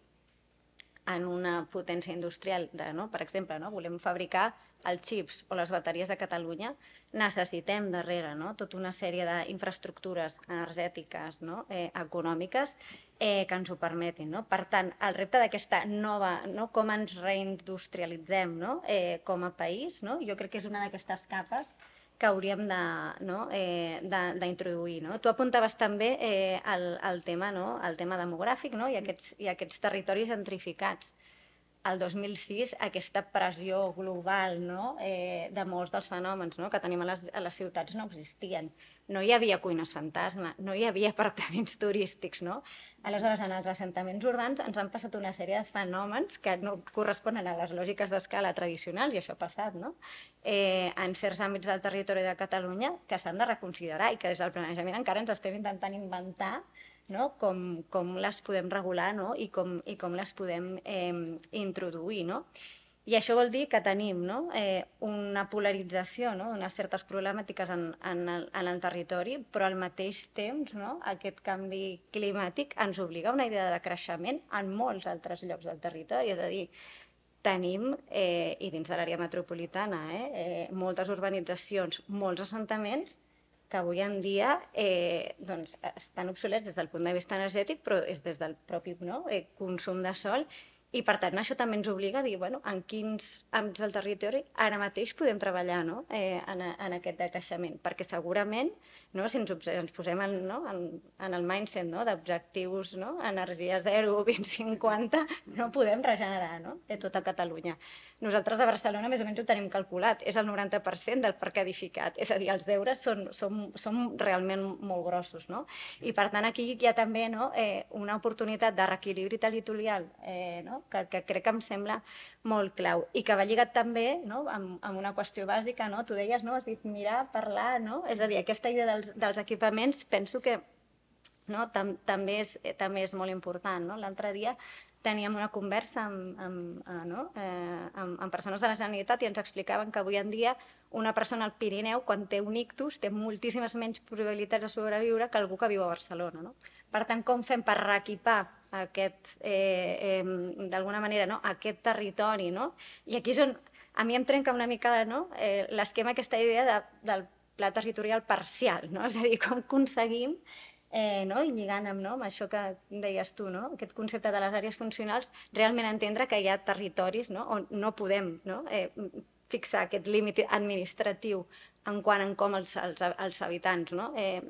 en una potència industrial, de, no? per exemple, no? volem fabricar els xips o les bateries de Catalunya, necessitem darrere no? tota una sèrie d'infraestructures energètiques, no? eh, econòmiques, eh, que ens ho permetin. No? Per tant, el repte d'aquesta nova, no? com ens reindustrialitzem no? eh, com a país, no? jo crec que és una d'aquestes capes que hauríem d'introduir. Eh, no? Tu apuntaves també eh, el, el, tema, no? el tema demogràfic no? I, aquests, i aquests territoris gentrificats el 2006 aquesta pressió global no? eh, de molts dels fenòmens no? que tenim a les, a les ciutats no existien. No hi havia cuines fantasma, no hi havia apartaments turístics. No? Aleshores, en els assentaments urbans ens han passat una sèrie de fenòmens que no corresponen a les lògiques d'escala tradicionals, i això ha passat, no? eh, en certs àmbits del territori de Catalunya que s'han de reconsiderar i que des del planejament encara ens estem intentant inventar no? com, com les podem regular no? I, com, i com les podem eh, introduir. No? I això vol dir que tenim no? eh, una polarització no? d'unes certes problemàtiques en, en, el, en el territori, però al mateix temps no? aquest canvi climàtic ens obliga a una idea de creixement en molts altres llocs del territori. És a dir, tenim, eh, i dins de l'àrea metropolitana, eh, eh, moltes urbanitzacions, molts assentaments que avui en dia eh, doncs, estan obsolets des del punt de vista energètic, però és des del propi no, eh, consum de sol i per tant això també ens obliga a dir bueno, en quins àmbits del territori ara mateix podem treballar no? eh, en, en aquest decreixement, perquè segurament no, si ens, ens posem en, no, en, en el mindset no, d'objectius, no, energia 0, 20, 50, no podem regenerar no, de tota Catalunya. Nosaltres a Barcelona més o menys ho tenim calculat, és el 90% del parc edificat, és a dir, els deures són, són, són realment molt grossos. No? I per tant aquí hi ha també no, eh, una oportunitat de reequilibri territorial eh, no? que, que crec que em sembla molt clau i que va lligat també no, amb, amb una qüestió bàsica, no? tu deies, no? has dit mirar, parlar, no? és a dir, aquesta idea dels, dels equipaments penso que no? Tam, també, és, també és molt important. No? L'altre dia teníem una conversa amb, amb, eh, no? eh, amb, amb persones de la Generalitat i ens explicaven que avui en dia una persona al Pirineu, quan té un ictus, té moltíssimes menys probabilitats de sobreviure que algú que viu a Barcelona. No? Per tant, com fem per reequipar aquest, eh, eh, d'alguna manera, no? aquest territori? No? I aquí és on a mi em trenca una mica no? eh, l'esquema, aquesta idea de, del pla territorial parcial, no? és a dir, com aconseguim eh, no? i lligant amb, no? amb això que deies tu, no? aquest concepte de les àrees funcionals, realment entendre que hi ha territoris no? on no podem no? Eh, fixar aquest límit administratiu en quant en com els, els, els habitants no? eh,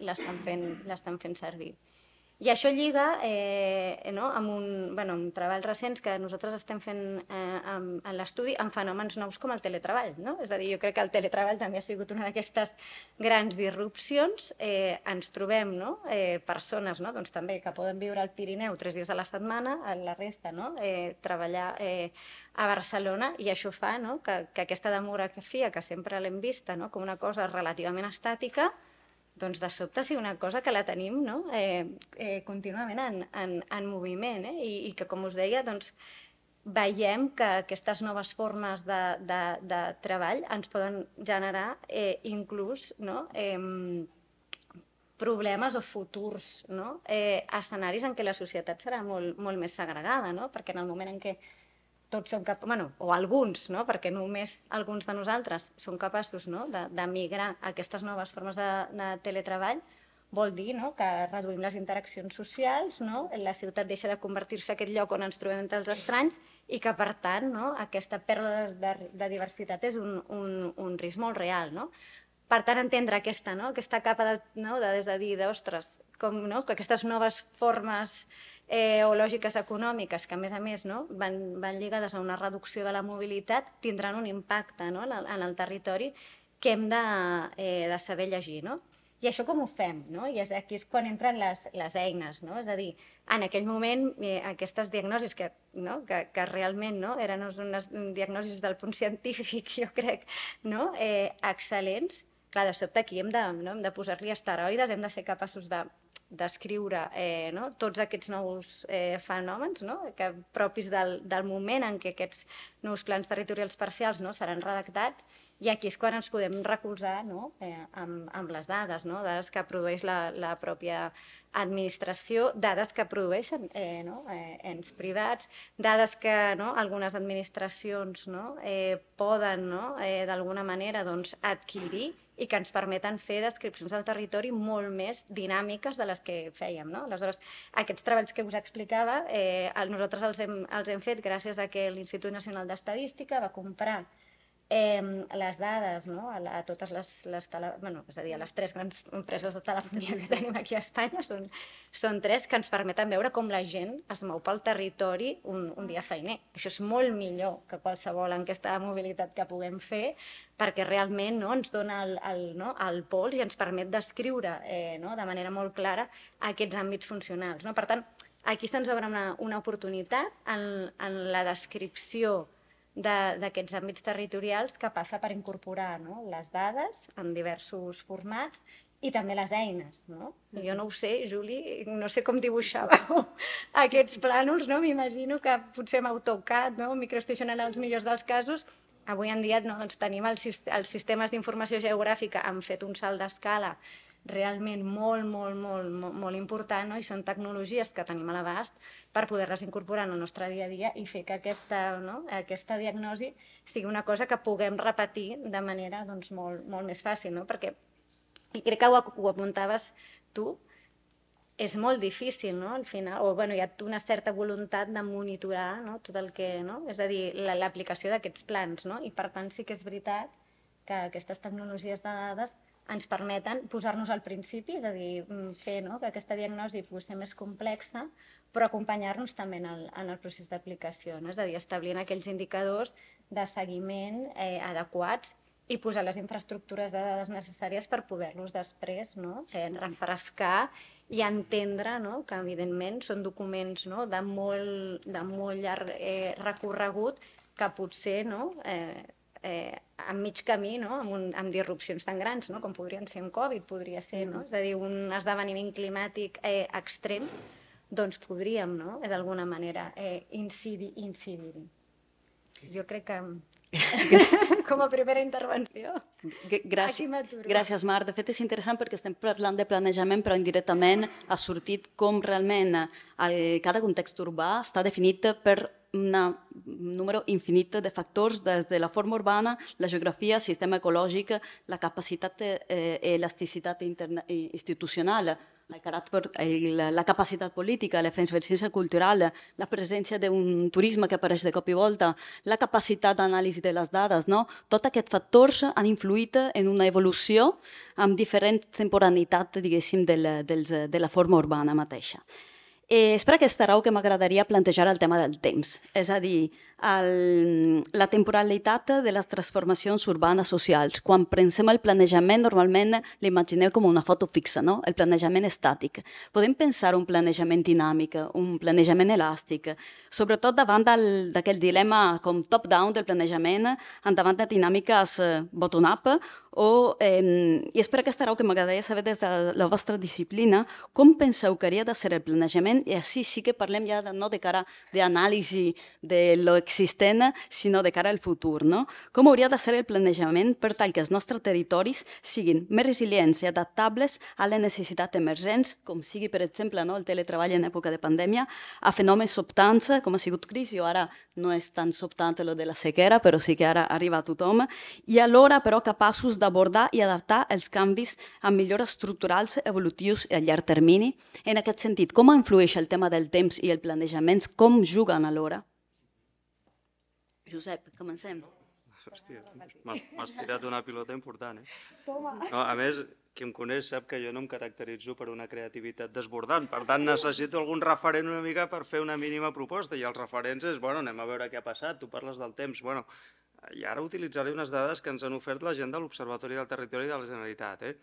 l'estan fent, fent servir. I això lliga eh, no, amb, un, bueno, amb treballs recents que nosaltres estem fent eh, en, en l'estudi amb fenòmens nous com el teletreball. No? És a dir, jo crec que el teletreball també ha sigut una d'aquestes grans disrupcions. Eh, ens trobem no? eh, persones no? doncs, també que poden viure al Pirineu tres dies a la setmana, a la resta no? eh, treballar eh, a Barcelona i això fa no? que, que aquesta demografia que sempre l'hem vista no? com una cosa relativament estàtica, doncs de sobte sigui una cosa que la tenim no? eh, eh, contínuament en, en, en moviment eh? I, i que, com us deia, doncs, veiem que aquestes noves formes de, de, de treball ens poden generar eh, inclús no? eh, problemes o futurs no? eh, escenaris en què la societat serà molt, molt més segregada, no? perquè en el moment en què tots som capaços, bueno, o alguns, no? perquè només alguns de nosaltres són capaços no? de, de migrar a aquestes noves formes de, de teletreball, vol dir no? que reduïm les interaccions socials, no? la ciutat deixa de convertir-se aquest lloc on ens trobem entre els estranys i que, per tant, no? aquesta pèrdua de, de, diversitat és un, un, un risc molt real. No? per tant, entendre aquesta, no? aquesta capa de, no? de, de dir, ostres, com no? que aquestes noves formes eh, o lògiques econòmiques que, a més a més, no? van, van lligades a una reducció de la mobilitat, tindran un impacte no? en, el, territori que hem de, eh, de saber llegir. No? I això com ho fem? No? I és, aquí és quan entren les, les eines. No? És a dir, en aquell moment, eh, aquestes diagnosis que, no? que, que realment no? eren unes diagnosis del punt científic, jo crec, no? eh, excel·lents, clar, de sobte aquí hem de, no? hem de posar-li esteroides, hem de ser capaços de descriure eh, no? tots aquests nous eh, fenòmens no? que propis del, del moment en què aquests nous plans territorials parcials no? seran redactats i aquí és quan ens podem recolzar no? eh, amb, amb les dades, no? dades que produeix la, la pròpia administració, dades que produeixen eh, no? eh, ens privats, dades que no? algunes administracions no? eh, poden no? eh, d'alguna manera doncs, adquirir i que ens permeten fer descripcions del territori molt més dinàmiques de les que fèiem. No? Aleshores, aquests treballs que us explicava, eh, nosaltres els hem, els hem fet gràcies a que l'Institut Nacional d'Estadística va comprar eh, les dades no? a, la, a totes les, les tele... bueno, és a dir, a les tres grans empreses de telefonia que tenim aquí a Espanya, són, són tres que ens permeten veure com la gent es mou pel territori un, un dia feiner. Això és molt millor que qualsevol enquesta de mobilitat que puguem fer, perquè realment no, ens dona el, el, no, el pols i ens permet descriure eh, no, de manera molt clara aquests àmbits funcionals. No? Per tant, aquí se'ns obre una, una oportunitat en, en la descripció d'aquests àmbits territorials que passa per incorporar no? les dades en diversos formats i també les eines. No? Jo no ho sé, Juli, no sé com dibuixàveu aquests plànols, no? m'imagino que potser amb AutoCAD, no? MicroStation en els millors dels casos, avui en dia no, doncs tenim els, els sistemes d'informació geogràfica, han fet un salt d'escala realment molt, molt, molt, molt, molt important no? i són tecnologies que tenim a l'abast per poder-les incorporar en el nostre dia a dia i fer que aquesta, no? aquesta diagnosi sigui una cosa que puguem repetir de manera doncs, molt, molt més fàcil, no? perquè i crec que ho, ho apuntaves tu, és molt difícil, no? Al final, o bueno, hi ha una certa voluntat de monitorar no? tot el que, no? És a dir, l'aplicació d'aquests plans, no? I per tant sí que és veritat que aquestes tecnologies de dades ens permeten posar-nos al principi, és a dir, mm, fer no? que aquesta diagnosi pugui ser més complexa, però acompanyar-nos també en el, en el procés d'aplicació, no? és a dir, establint aquells indicadors de seguiment eh, adequats i posar les infraestructures de dades necessàries per poder-los després no? eh, refrescar i entendre no? que, evidentment, són documents no? de, molt, de molt llarg eh, recorregut que potser no? eh, eh, a mig camí, no? amb, un, amb disrupcions tan grans, no? com podrien ser un Covid, podria ser, no? és a dir, un esdeveniment climàtic eh, extrem, doncs podríem, no? Eh, d'alguna manera, eh, incidir-hi. Incidir jo crec que com a primera intervenció. Gràcies, gràcies, Marc. De fet, és interessant perquè estem parlant de planejament, però indirectament ha sortit com realment el, cada context urbà està definit per un número infinit de factors, des de la forma urbana, la geografia, el sistema ecològic, la capacitat eh, elasticitat institucional, el caràcter, la, la capacitat política, l'efervescència cultural, la presència d'un turisme que apareix de cop i volta, la capacitat d'anàlisi de les dades, no? Tots aquests factors han influït en una evolució amb diferent temporalitat, diguéssim, de la, de la forma urbana mateixa. Eh, és per aquesta raó que m'agradaria plantejar el tema del temps, és a dir, el, la temporalitat de les transformacions urbanes socials. Quan pensem el planejament, normalment l'imagineu com una foto fixa, no? el planejament estàtic. Podem pensar un planejament dinàmic, un planejament elàstic, sobretot davant d'aquell dilema com top-down del planejament, davant de dinàmiques eh, bottom-up o, eh, I és per aquesta raó que m'agradaria saber des de la vostra disciplina com penseu que hauria de ser el planejament i així sí que parlem ja de, no de cara d'anàlisi de lo existent, sinó de cara al futur. No? Com hauria de ser el planejament per tal que els nostres territoris siguin més resilients i adaptables a les necessitats emergents, com sigui, per exemple, no? el teletreball en època de pandèmia, a fenòmens sobtants, com ha sigut crisi, o ara no és tan sobtant lo de la sequera, però sí que ara arriba a tothom, i alhora, però, capaços d'abordar i adaptar els canvis amb millores estructurals evolutius a llarg termini. En aquest sentit, com influeix el tema del temps i el planejament? Com juguen alhora? Josep, comencem. hòstia, m'has m'has tirat una pilota important, eh? Toma. No, a més, qui em coneix sap que jo no em caracteritzo per una creativitat desbordant, per tant necessito algun referent una mica per fer una mínima proposta, i els referents és, bueno, anem a veure què ha passat, tu parles del temps, bueno, i ara utilitzaré unes dades que ens han ofert la gent de l'Observatori del Territori de la Generalitat, eh?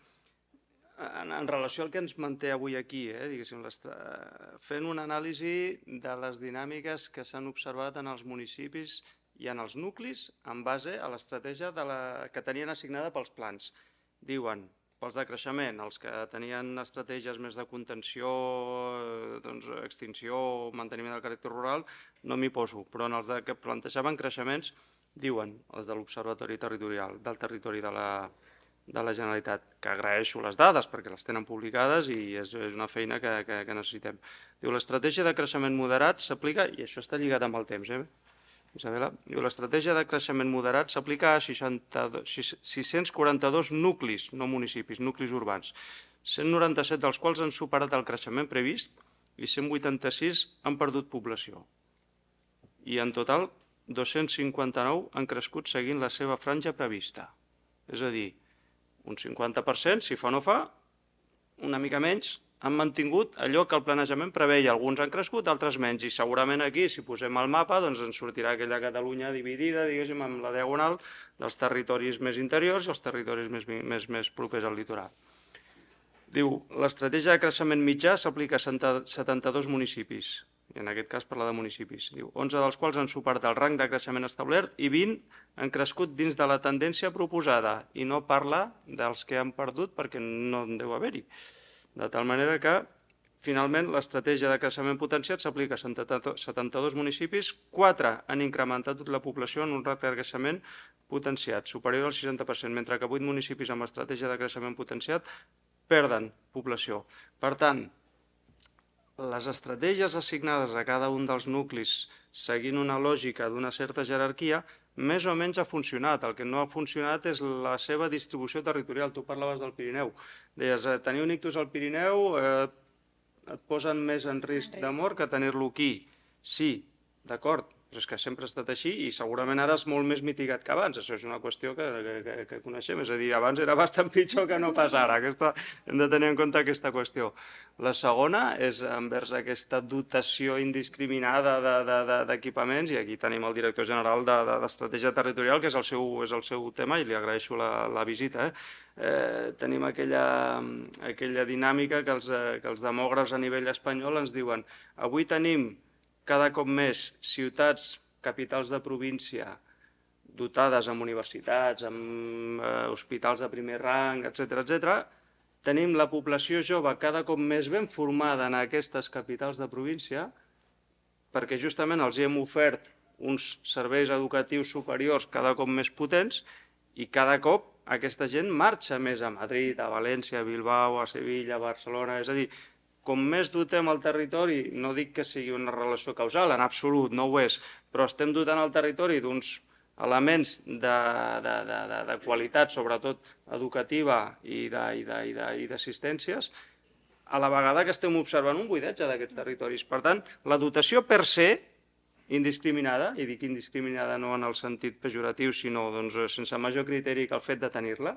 en, en relació al que ens manté avui aquí, eh, diguéssim, fent una anàlisi de les dinàmiques que s'han observat en els municipis i en els nuclis en base a l'estratègia que tenien assignada pels plans. Diuen, pels de creixement, els que tenien estratègies més de contenció, eh, doncs, extinció o manteniment del caràcter rural, no m'hi poso, però en els de que plantejaven creixements, diuen els de l'Observatori Territorial, del territori de la, de la Generalitat, que agraeixo les dades perquè les tenen publicades i és, és una feina que, que, que necessitem. Diu, l'estratègia de creixement moderat s'aplica, i això està lligat amb el temps, eh? Isabela, l'estratègia de creixement moderat s'aplica a 62, 642 nuclis, no municipis, nuclis urbans, 197 dels quals han superat el creixement previst i 186 han perdut població. I en total, 259 han crescut seguint la seva franja prevista. És a dir, un 50%, si fa o no fa, una mica menys, han mantingut allò que el planejament preveia. Alguns han crescut, altres menys. I segurament aquí, si posem el mapa, doncs ens sortirà aquella Catalunya dividida, diguéssim, amb la diagonal dels territoris més interiors i els territoris més, més, més propers al litoral. Diu, l'estratègia de creixement mitjà s'aplica a 72 municipis i en aquest cas parla de municipis. Diu, 11 dels quals han superat el rang de creixement establert i 20 han crescut dins de la tendència proposada i no parla dels que han perdut perquè no en deu haver-hi. De tal manera que, finalment, l'estratègia de creixement potenciat s'aplica a 72 municipis, 4 han incrementat la població en un rate de creixement potenciat, superior al 60%, mentre que 8 municipis amb estratègia de creixement potenciat perden població. Per tant, les estratègies assignades a cada un dels nuclis seguint una lògica d'una certa jerarquia, més o menys ha funcionat. El que no ha funcionat és la seva distribució territorial. Tu parlaves del Pirineu. Deies, eh, tenir un ictus al Pirineu eh, et posen més en risc de mort que tenir-lo aquí. Sí, d'acord, però és que sempre ha estat així i segurament ara és molt més mitigat que abans. Això és una qüestió que, que, que coneixem. És a dir, abans era bastant pitjor que no pas ara. Aquesta, hem de tenir en compte aquesta qüestió. La segona és envers aquesta dotació indiscriminada d'equipaments, de, de, i aquí tenim el director general d'Estratègia de, de, Territorial, que és el, seu, és el seu tema, i li agraeixo la, la visita. Eh? Eh, tenim aquella, aquella dinàmica que els, que els demògrafs a nivell espanyol ens diuen avui tenim cada cop més ciutats, capitals de província, dotades amb universitats, amb eh, hospitals de primer rang, etc etc, tenim la població jove cada cop més ben formada en aquestes capitals de província, perquè justament els hem ofert uns serveis educatius superiors cada cop més potents i cada cop aquesta gent marxa més a Madrid, a València, a Bilbao, a Sevilla, a Barcelona, és a dir, com més dotem el territori, no dic que sigui una relació causal, en absolut, no ho és, però estem dotant el territori d'uns elements de, de, de, de, de qualitat, sobretot educativa i d'assistències, a la vegada que estem observant un buidatge d'aquests territoris. Per tant, la dotació per se, indiscriminada, i dic indiscriminada no en el sentit pejoratiu, sinó doncs, sense major criteri que el fet de tenir-la,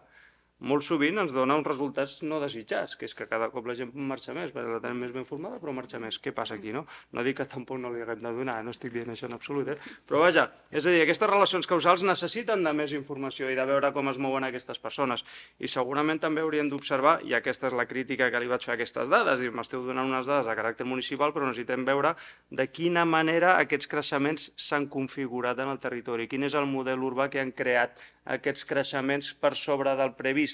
molt sovint ens dona uns resultats no desitjats, que és que cada cop la gent marxa més, perquè la tenim més ben formada, però marxa més. Què passa aquí, no? No dic que tampoc no li haguem de donar, no estic dient això en absolut, eh? Però vaja, és a dir, aquestes relacions causals necessiten de més informació i de veure com es mouen aquestes persones. I segurament també hauríem d'observar, i aquesta és la crítica que li vaig fer a aquestes dades, m'esteu donant unes dades de caràcter municipal, però necessitem veure de quina manera aquests creixements s'han configurat en el territori, quin és el model urbà que han creat aquests creixements per sobre del previst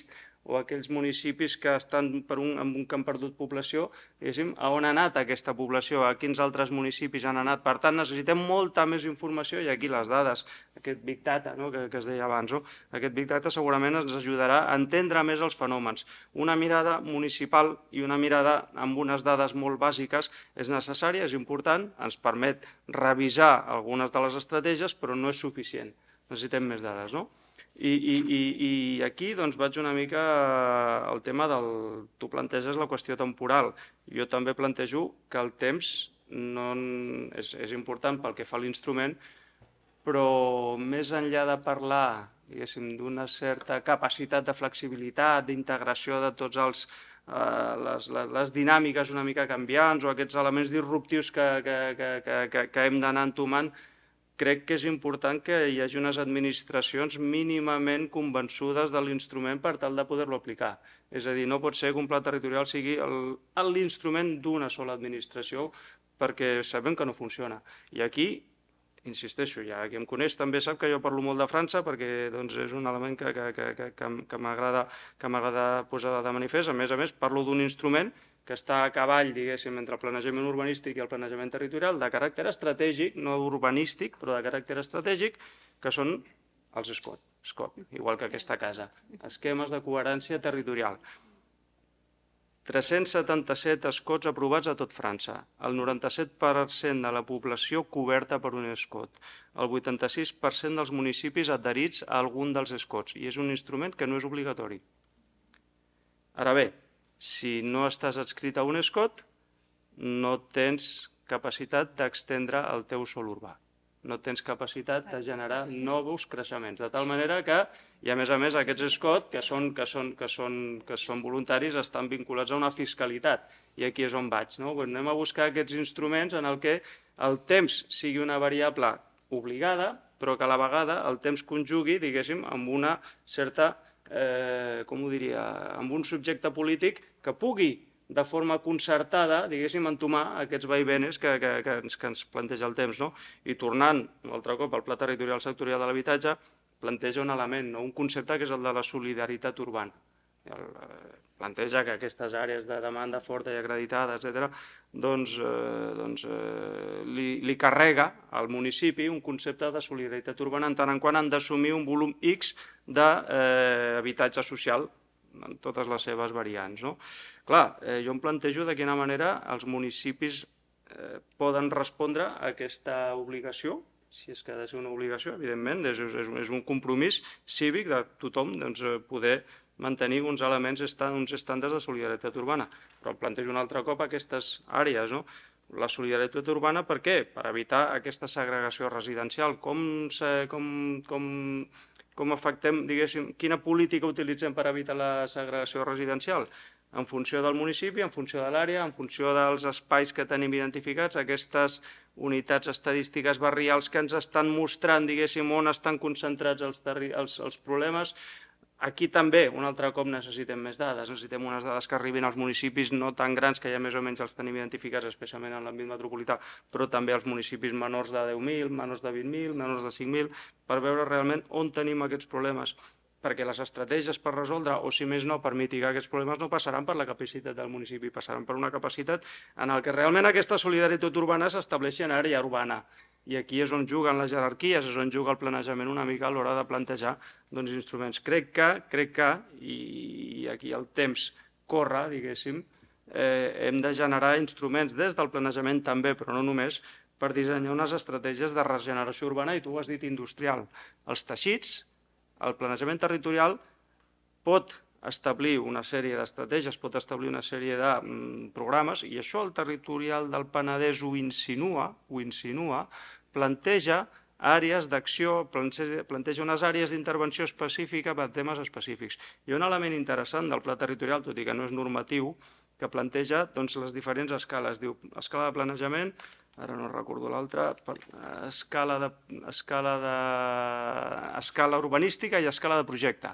o aquells municipis que estan per un, amb un que han perdut població, a on ha anat aquesta població, a quins altres municipis han anat. Per tant, necessitem molta més informació i aquí les dades, aquest Big Data no? que, que es deia abans, no? aquest Big Data segurament ens ajudarà a entendre més els fenòmens. Una mirada municipal i una mirada amb unes dades molt bàsiques és necessària, és important, ens permet revisar algunes de les estratègies, però no és suficient. Necessitem més dades, no? I, i, i, i aquí doncs, vaig una mica al tema del... Tu planteges la qüestió temporal. Jo també plantejo que el temps no és, és important pel que fa a l'instrument, però més enllà de parlar d'una certa capacitat de flexibilitat, d'integració de tots els, eh, les, les, les dinàmiques una mica canviants o aquests elements disruptius que, que, que, que, que hem d'anar entomant, crec que és important que hi hagi unes administracions mínimament convençudes de l'instrument per tal de poder-lo aplicar. És a dir, no pot ser que un pla territorial sigui l'instrument d'una sola administració perquè sabem que no funciona. I aquí insisteixo, ja qui em coneix també sap que jo parlo molt de França perquè doncs, és un element que, que, que, que, que m'agrada posar de manifest. A més a més, parlo d'un instrument que està a cavall, diguéssim, entre el planejament urbanístic i el planejament territorial, de caràcter estratègic, no urbanístic, però de caràcter estratègic, que són els SCOT, SCOT igual que aquesta casa, esquemes de coherència territorial. 377 escots aprovats a tot França, el 97% de la població coberta per un escot, el 86% dels municipis adherits a algun dels escots, i és un instrument que no és obligatori. Ara bé, si no estàs adscrit a un escot, no tens capacitat d'extendre el teu sol urbà no tens capacitat de generar nous creixements. De tal manera que, i a més a més, aquests SCOT, que són, que són, que són, que són voluntaris, estan vinculats a una fiscalitat. I aquí és on vaig. No? Pues anem a buscar aquests instruments en el que el temps sigui una variable obligada, però que a la vegada el temps conjugui, diguéssim, amb una certa, eh, com ho diria, amb un subjecte polític que pugui de forma concertada, diguéssim, entomar aquests vaivenes que, que, que, ens, que ens planteja el temps. No? I tornant un altre cop al pla territorial sectorial de l'habitatge, planteja un element, no? un concepte que és el de la solidaritat urbana. El, eh, planteja que aquestes àrees de demanda forta i acreditada, etc., doncs, eh, doncs eh, li, li carrega al municipi un concepte de solidaritat urbana en tant en quant han d'assumir un volum X d'habitatge eh, social en totes les seves variants. No? Clar, eh, jo em plantejo de quina manera els municipis eh, poden respondre a aquesta obligació, si és que ha de ser una obligació, evidentment, és, és, és un compromís cívic de tothom doncs, eh, poder mantenir uns elements, uns estàndards de solidaritat urbana. Però plantejo un altre cop aquestes àrees, no? La solidaritat urbana per què? Per evitar aquesta segregació residencial. Com, com, com com afectem, diguéssim, quina política utilitzem per evitar la segregació residencial? En funció del municipi, en funció de l'àrea, en funció dels espais que tenim identificats, aquestes unitats estadístiques barrials que ens estan mostrant, diguéssim, on estan concentrats els, els, els problemes, Aquí també, un altre cop, necessitem més dades. Necessitem unes dades que arribin als municipis no tan grans, que ja més o menys els tenim identificats, especialment en l'àmbit metropolità, però també als municipis menors de 10.000, menors de 20.000, menors de 5.000, per veure realment on tenim aquests problemes perquè les estratègies per resoldre, o si més no, per mitigar aquests problemes, no passaran per la capacitat del municipi, passaran per una capacitat en el que realment aquesta solidaritat urbana s'estableixi en àrea urbana i aquí és on juguen les jerarquies, és on juga el planejament una mica a l'hora de plantejar doncs, instruments. Crec que, crec que, i aquí el temps corre, diguéssim, eh, hem de generar instruments des del planejament també, però no només, per dissenyar unes estratègies de regeneració urbana, i tu ho has dit industrial. Els teixits, el planejament territorial pot establir una sèrie d'estratègies, pot establir una sèrie de mm, programes, i això el territorial del Penedès ho insinua, ho insinua, planteja àrees d'acció, planteja unes àrees d'intervenció específica per temes específics. Hi ha un element interessant del pla territorial, tot i que no és normatiu, que planteja doncs, les diferents escales. Diu, escala de planejament, ara no recordo l'altra, escala, de, escala, de, escala urbanística i escala de projecte.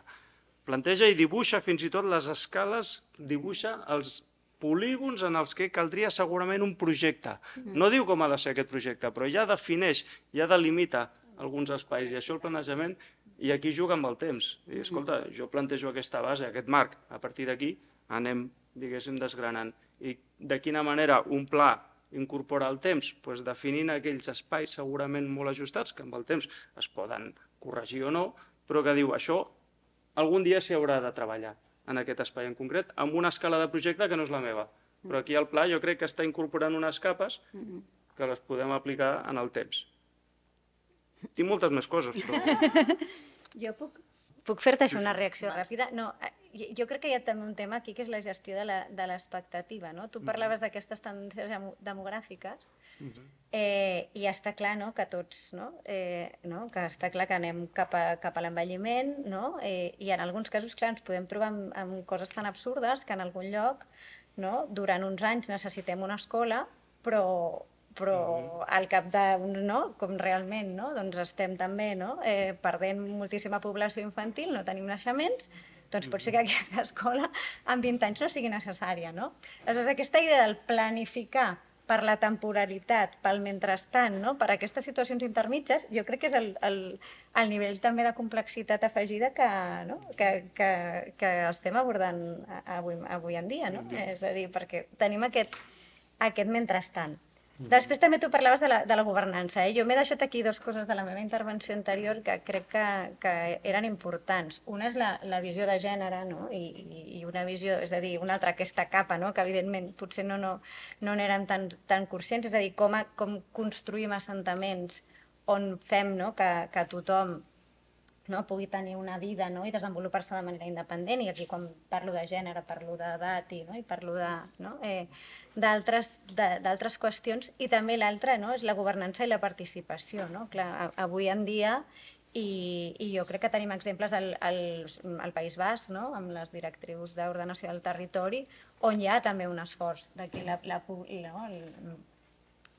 Planteja i dibuixa fins i tot les escales, dibuixa els polígons en els que caldria segurament un projecte. No diu com ha de ser aquest projecte, però ja defineix, ja delimita alguns espais, i això el planejament, i aquí juga amb el temps. I, escolta, jo plantejo aquesta base, aquest marc, a partir d'aquí anem, diguéssim, desgranant. I de quina manera un pla incorpora el temps? Pues definint aquells espais segurament molt ajustats, que amb el temps es poden corregir o no, però que diu, això algun dia s'hi haurà de treballar en aquest espai en concret, amb una escala de projecte que no és la meva. Però aquí el pla jo crec que està incorporant unes capes que les podem aplicar en el temps. Tinc moltes més coses, però... Jo puc, puc fer-te això una reacció ràpida? No, eh, jo crec que hi ha també un tema aquí que és la gestió de l'expectativa. No? Tu parlaves d'aquestes tendències demogràfiques Eh, I està clar no, que tots, no, eh, no, que està clar que anem cap a, cap a l'envelliment, no? eh, i en alguns casos, clar, ens podem trobar amb, amb coses tan absurdes que en algun lloc, no, durant uns anys necessitem una escola, però, però al cap de, no, com realment, no, doncs estem també no, eh, perdent moltíssima població infantil, no tenim naixements, doncs pot ser que aquesta escola en 20 anys no sigui necessària, no? Aleshores, aquesta idea del planificar per la temporalitat, pel mentrestant, no? per aquestes situacions intermitges, jo crec que és el, el, el nivell també de complexitat afegida que, no? que, que, que estem abordant avui, avui en dia. No? És a dir, perquè tenim aquest, aquest mentrestant. Després també tu parlaves de la, de la governança. Eh? Jo m'he deixat aquí dues coses de la meva intervenció anterior que crec que, que eren importants. Una és la, la visió de gènere no? I, i una visió, és a dir, una altra aquesta capa, no? que evidentment potser no no, no n'érem tan, tan conscients, és a dir, com, a, com construïm assentaments on fem no? que, que tothom no, pugui tenir una vida no, i desenvolupar-se de manera independent. I aquí quan parlo de gènere, parlo d'edat i, no, i parlo de, no, eh, d'altres qüestions. I també l'altra no, és la governança i la participació. No? Clar, avui en dia i, i jo crec que tenim exemples al, al, al País Basc, no? amb les directrius d'ordenació del territori, on hi ha també un esforç de que la, la, no, el,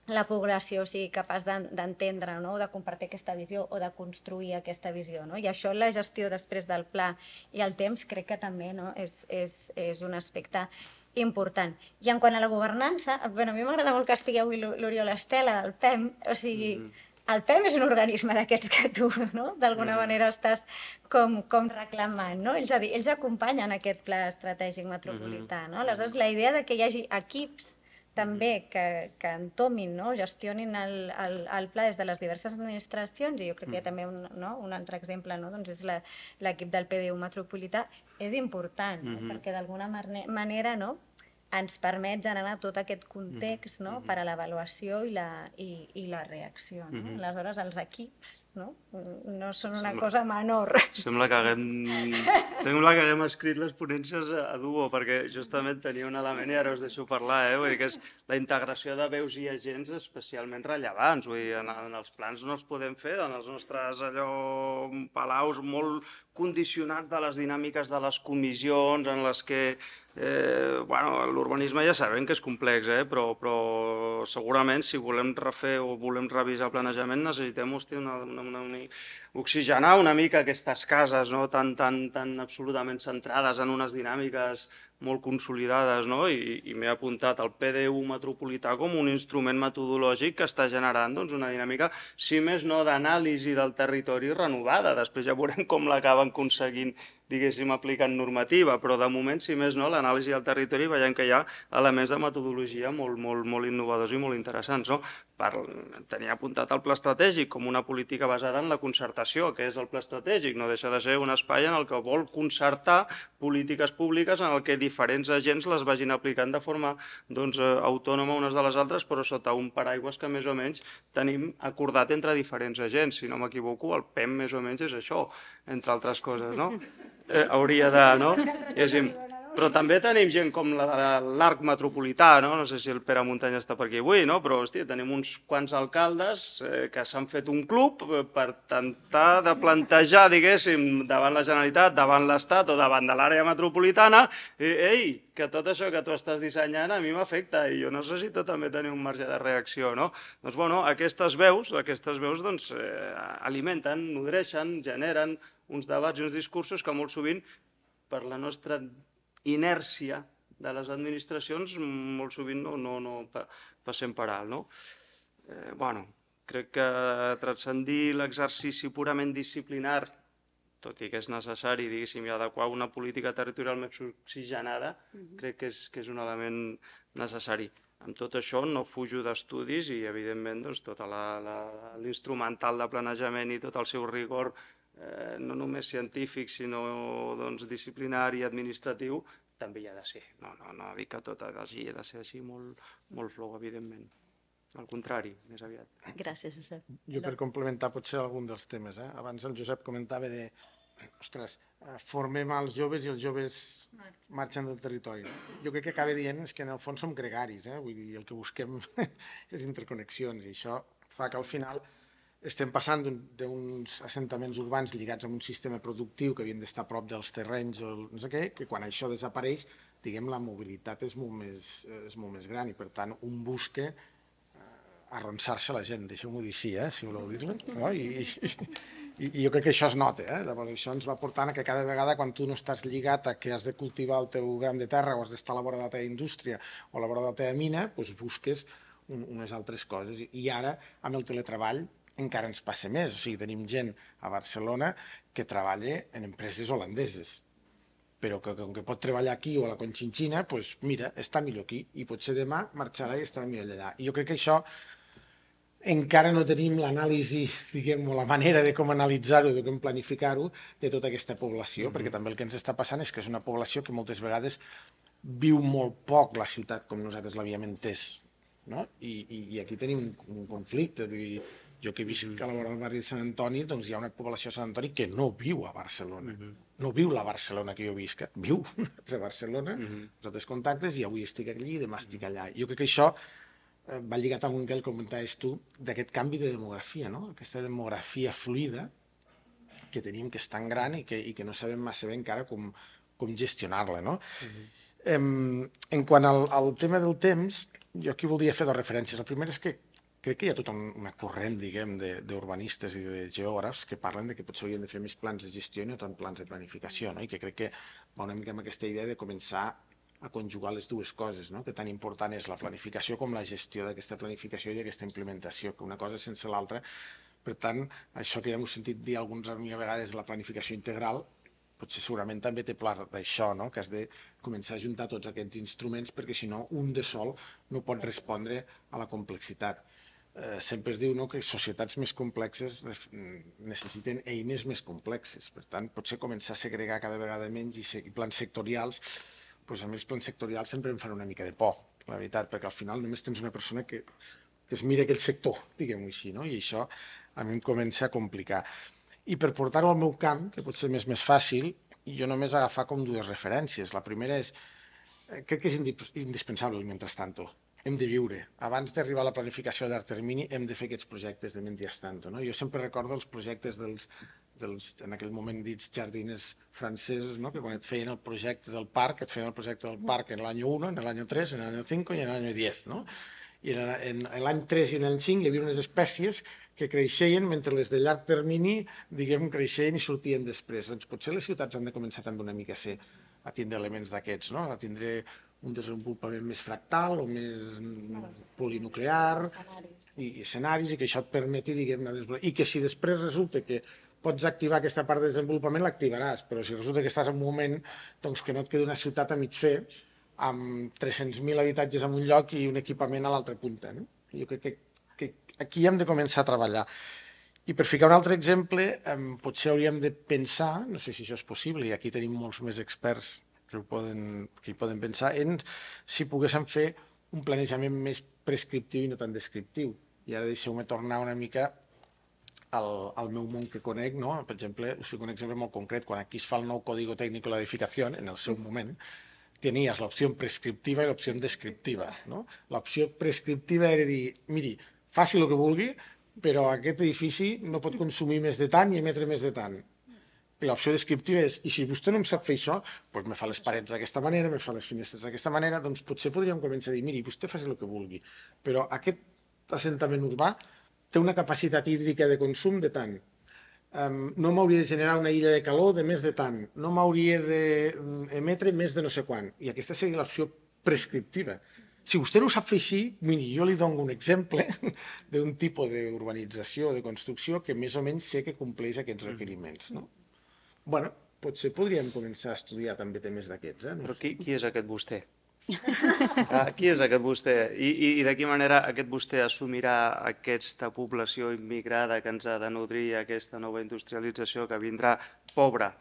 la població sigui capaç d'entendre no? de compartir aquesta visió o de construir aquesta visió. No? I això, la gestió després del pla i el temps, crec que també no? és, és, és un aspecte important. I en quant a la governança, bueno, a mi m'agrada molt que estigui avui l'Oriol Estela del PEM, o sigui, mm -hmm. el PEM és un organisme d'aquests que tu, no? d'alguna mm -hmm. manera estàs com, com reclamant, no? Ells, a dir, ells acompanyen aquest pla estratègic metropolità, no? Aleshores, la idea de que hi hagi equips també que, que entomin, no? gestionin el, el, el pla des de les diverses administracions, i jo crec que hi ha mm. també un, no? un altre exemple, no? doncs és l'equip del PDU metropolità, és important, mm -hmm. perquè d'alguna manera no? Ens permet generar tot aquest context no? Mm -hmm. per a l'avaluació i, la, i, i la reacció. No? Mm -hmm. Aleshores, els equips no, no són una sembla, cosa menor. Sembla que haguem, sembla que haguem escrit les ponències a, a duo, perquè justament tenia un element, i ara us deixo parlar, eh? Vull dir que és la integració de veus i agents especialment rellevants. Vull dir, en, en els plans no els podem fer, en els nostres allò palaus molt condicionats de les dinàmiques de les comissions en les que Eh, bueno, L'urbanisme ja sabem que és complex, eh? però, però segurament si volem refer o volem revisar el planejament necessitem hosti, una, una, una, una, oxigenar una mica aquestes cases no? tan, tan, tan absolutament centrades en unes dinàmiques molt consolidades, no? i, i m'he apuntat al PDU metropolità com un instrument metodològic que està generant doncs, una dinàmica, si més no, d'anàlisi del territori renovada. Després ja veurem com l'acaben aconseguint diguéssim, aplicant normativa, però de moment, si més no, l'anàlisi del territori veiem que hi ha elements de metodologia molt, molt, molt innovadors i molt interessants. No? Per tenir apuntat el pla estratègic com una política basada en la concertació, que és el pla estratègic, no deixa de ser un espai en el que vol concertar polítiques públiques en el que diferents agents les vagin aplicant de forma doncs, eh, autònoma unes de les altres, però sota un paraigües que més o menys tenim acordat entre diferents agents. Si no m'equivoco, el PEM més o menys és això, entre altres coses. No? eh, hauria de, no? Diguéssim, però també tenim gent com l'arc metropolità, no? no sé si el Pere Muntanya està per aquí avui, no? però hòstia, tenim uns quants alcaldes eh, que s'han fet un club eh, per tentar de plantejar, diguéssim, davant la Generalitat, davant l'Estat o davant de l'àrea metropolitana, eh, ei, que tot això que tu estàs dissenyant a mi m'afecta i jo necessito també tenir un marge de reacció. No? Doncs bueno, aquestes veus, aquestes veus doncs, eh, alimenten, nodreixen, generen uns debats i uns discursos que molt sovint per la nostra inèrcia de les administracions molt sovint no, no, no passem per alt. No? Eh, bueno, crec que transcendir l'exercici purament disciplinar, tot i que és necessari, diguéssim, adequar una política territorial més oxigenada, crec que és, que és un element necessari. Amb tot això no fujo d'estudis i, evidentment, doncs, tot l'instrumental de planejament i tot el seu rigor eh, no només científic, sinó doncs, disciplinari i administratiu, també hi ha de ser. No, no, no dic que tot ha de ser, ha de ser així molt, molt flow, evidentment. Al contrari, més aviat. Gràcies, Josep. Jo per complementar potser algun dels temes. Eh? Abans el Josep comentava de ostres, eh, formem els joves i els joves marxen del territori. Jo crec que acaba dient és que en el fons som gregaris, eh? vull dir, el que busquem és interconnexions i això fa que al final estem passant d'uns assentaments urbans lligats a un sistema productiu que havien d'estar a prop dels terrenys o no sé què, que quan això desapareix, diguem, la mobilitat és molt més, és molt més gran i per tant un busca eh, arronsar-se la gent, deixeu-m'ho dir així, eh, si voleu dir-lo, no? I, i, i, jo crec que això es nota, eh? Llavors, això ens va portant a que cada vegada quan tu no estàs lligat a que has de cultivar el teu gram de terra o has d'estar a la vora de la teva indústria o a la vora de la teva mina, doncs busques un, unes altres coses. I ara, amb el teletreball, encara ens passa més. O sigui, tenim gent a Barcelona que treballa en empreses holandeses però que com que pot treballar aquí o a la Conchinchina, doncs mira, està millor aquí i potser demà marxarà i estarà millor allà. I jo crec que això encara no tenim l'anàlisi, diguem la manera de com analitzar-ho, de com planificar-ho de tota aquesta població, mm -hmm. perquè també el que ens està passant és que és una població que moltes vegades viu molt poc la ciutat com nosaltres l'havíem entès, no? I, i, i aquí tenim un, un conflicte, vull dir, jo que visc a la vora del barri de Sant Antoni, doncs hi ha una població de Sant Antoni que no viu a Barcelona. Uh -huh. No viu la Barcelona que jo visc, viu a Barcelona, uh -huh. els altres contactes, i avui estic allí i demà estic allà. Jo crec que això eh, va lligat amb el que el comentaves tu, d'aquest canvi de demografia, no? aquesta demografia fluida que tenim, que és tan gran i que, i que no sabem massa bé encara com, com gestionar-la. No? Uh -huh. em, en quant al, al tema del temps, jo aquí voldria fer dues referències. La primera és que crec que hi ha tota una corrent, diguem, d'urbanistes i de geògrafs que parlen de que potser haurien de fer més plans de gestió i no tant plans de planificació, no? i que crec que va una mica amb aquesta idea de començar a conjugar les dues coses, no? que tan important és la planificació com la gestió d'aquesta planificació i d'aquesta implementació, que una cosa sense l'altra. Per tant, això que ja hem sentit dir alguns a vegades, la planificació integral, potser segurament també té pla d'això, no? que has de començar a juntar tots aquests instruments perquè si no un de sol no pot respondre a la complexitat eh, sempre es diu no, que societats més complexes necessiten eines més complexes. Per tant, potser començar a segregar cada vegada menys i, i plans sectorials, doncs a més plans sectorials sempre em fan una mica de por, la veritat, perquè al final només tens una persona que, que es mira aquell sector, diguem-ho així, no? i això a mi em comença a complicar. I per portar-ho al meu camp, que potser és més fàcil, jo només agafar com dues referències. La primera és, eh, crec que és indispensable el mentrestant hem de viure. Abans d'arribar a la planificació d'art termini hem de fer aquests projectes de mentias tanto. No? Jo sempre recordo els projectes dels, dels, en aquell moment dits jardines francesos, no? que quan et feien el projecte del parc, et feien el projecte del parc en l'any 1, en l'any 3, en l'any 5 i en l'any 10. No? I en, l'any 3 i en l'any 5 hi havia unes espècies que creixien mentre les de llarg termini, diguem, creixien i sortien després. Doncs potser les ciutats han de començar també una mica a ser a tindre elements d'aquests, no? a tindre un desenvolupament més fractal o més polinuclear escenaris. I, i escenaris i que això et permeti, diguem-ne, i que si després resulta que pots activar aquesta part de desenvolupament, l'activaràs, però si resulta que estàs en un moment doncs, que no et queda una ciutat a mig fer, amb 300.000 habitatges en un lloc i un equipament a l'altra punta. No? Jo crec que, que aquí hem de començar a treballar. I per ficar un altre exemple, eh, potser hauríem de pensar, no sé si això és possible, i aquí tenim molts més experts que, ho poden, que hi poden pensar en si poguéssim fer un planejament més prescriptiu i no tan descriptiu. I ara deixeu-me tornar una mica al, al meu món que conec, no? per exemple, us fico un exemple molt concret, quan aquí es fa el nou Código Técnico de l'edificació, en el seu moment, tenies l'opció prescriptiva i l'opció descriptiva. No? L'opció prescriptiva era dir, miri, faci el que vulgui, però aquest edifici no pot consumir més de tant i emetre més de tant. L'opció descriptiva és, i si vostè no em sap fer això, doncs me fa les parets d'aquesta manera, me fa les finestres d'aquesta manera, doncs potser podríem començar a dir, miri, vostè faci el que vulgui, però aquest assentament urbà té una capacitat hídrica de consum de tant, um, no m'hauria de generar una illa de calor de més de tant, no m'hauria d'emetre mm, més de no sé quan, i aquesta seria l'opció prescriptiva. Si vostè no ho sap fer així, miri, jo li dono un exemple d'un tipus d'urbanització, de construcció, que més o menys sé que compleix aquests requeriments. No? Bueno, potser podríem començar a estudiar també temes d'aquests. Eh? No Però qui, qui és aquest vostè? ah, qui és aquest vostè? I, i, I de quina manera aquest vostè assumirà aquesta població immigrada que ens ha de nodrir aquesta nova industrialització que vindrà pobra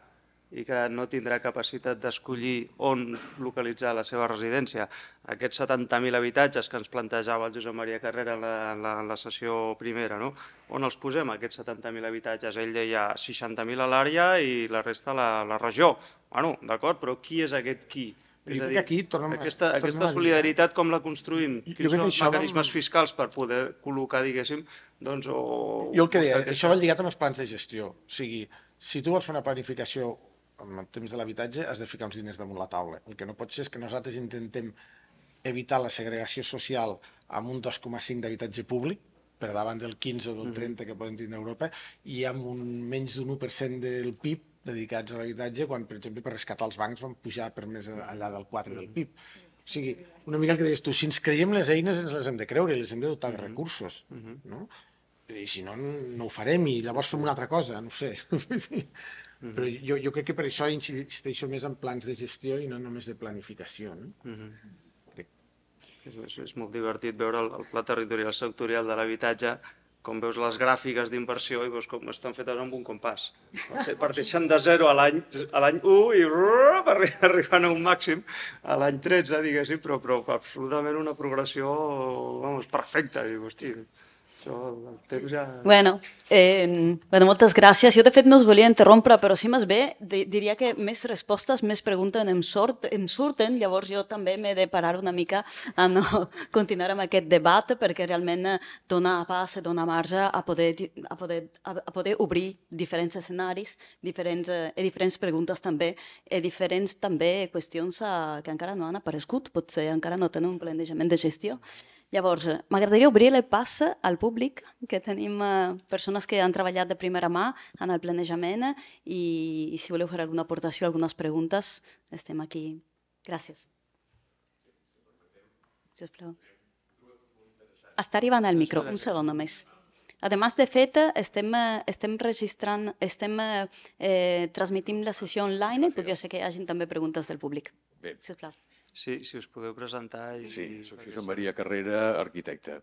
i que no tindrà capacitat d'escollir on localitzar la seva residència. Aquests 70.000 habitatges que ens plantejava el Josep Maria Carrera en la, en la, en la sessió primera, no? on els posem, aquests 70.000 habitatges? Ell deia 60.000 a l'àrea i la resta a la, a la regió. Bueno, d'acord, però qui és aquest qui? Jo crec que aquí tornem a- aquesta, tornem aquesta a dir, solidaritat com la construïm? Quins són els mecanismes amb- fiscals per poder col·locar, diguéssim, doncs, o... Jo el que deia, això va lligat amb els plans de gestió. O sigui, si tu vols fer una planificació en el temps de l'habitatge, has de ficar uns diners damunt la taula. El que no pot ser és que nosaltres intentem evitar la segregació social amb un 2,5 d'habitatge públic, per davant del 15 o del 30 que poden tindre a Europa, i amb un menys d'un 1% del PIB dedicats a l'habitatge, quan, per exemple, per rescatar els bancs van pujar per més allà del 4 del PIB. O sigui, una mica el que deies tu, si ens creiem les eines ens les hem de creure les hem de dotar de recursos, no? I si no, no ho farem i llavors fem una altra cosa, no ho sé. Però jo, jo crec que per això insisteixo més en plans de gestió i no només de planificació. No? És, és, és molt divertit veure el, el pla territorial sectorial de l'habitatge com veus les gràfiques d'inversió i veus com estan fetes amb un compàs. Parte- Parteixen de 0 a l'any a l'any 1 i rup, arri- arriben a un màxim a l'any 13, diguéssim, però, però absolutament una progressió vamos, perfecta. I, hosti, això, el temps ja... Bueno, eh, bueno, moltes gràcies. Jo, de fet, no us volia interrompre, però si més bé, di- diria que més respostes, més preguntes em, sort, em surten, llavors jo també m'he de parar una mica a no continuar amb aquest debat, perquè realment eh, dona pas, dona marge a poder, a poder, a, poder obrir diferents escenaris, diferents, eh, i diferents preguntes també, i diferents també qüestions eh, que encara no han aparegut, potser encara no tenen un plantejament de gestió. Llavors, eh, m'agradaria obrir el pas al públic, que tenim eh, persones que han treballat de primera mà en el planejament eh, i, i si voleu fer alguna aportació, algunes preguntes, estem aquí. Gràcies. Sisplau. Està arribant al micro, un segon només. Además, de fet, estem, estem registrant, estem eh, eh, transmitint la sessió online i podria ser que hi hagin també preguntes del públic. Bé. Sisplau. Sí, si us podeu presentar. I, Sí, soc Josep Maria Carrera, arquitecte.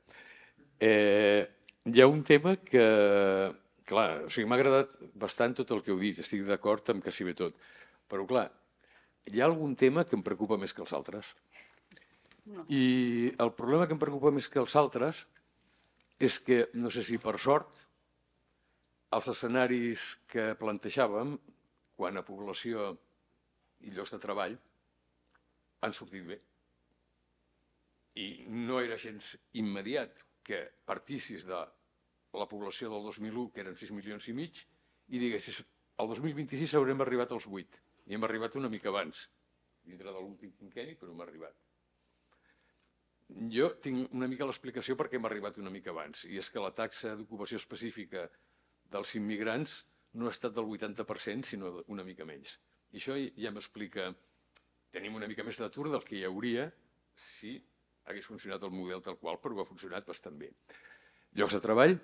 Eh, hi ha un tema que, clar, o sigui, m'ha agradat bastant tot el que heu dit, estic d'acord amb quasi bé tot, però clar, hi ha algun tema que em preocupa més que els altres. I el problema que em preocupa més que els altres és que, no sé si per sort, els escenaris que plantejàvem, quan a població i llocs de treball, han sortit bé. I no era gens immediat que partissis de la població del 2001, que eren 6 milions i mig, i diguessis, el 2026 haurem arribat als 8. I hem arribat una mica abans, dintre de l'últim quinquenni, però hem arribat. Jo tinc una mica l'explicació perquè hem arribat una mica abans, i és que la taxa d'ocupació específica dels immigrants no ha estat del 80%, sinó una mica menys. I això ja m'explica tenim una mica més d'atur del que hi hauria si hagués funcionat el model tal qual, però ha funcionat bastant bé. Llocs de treball,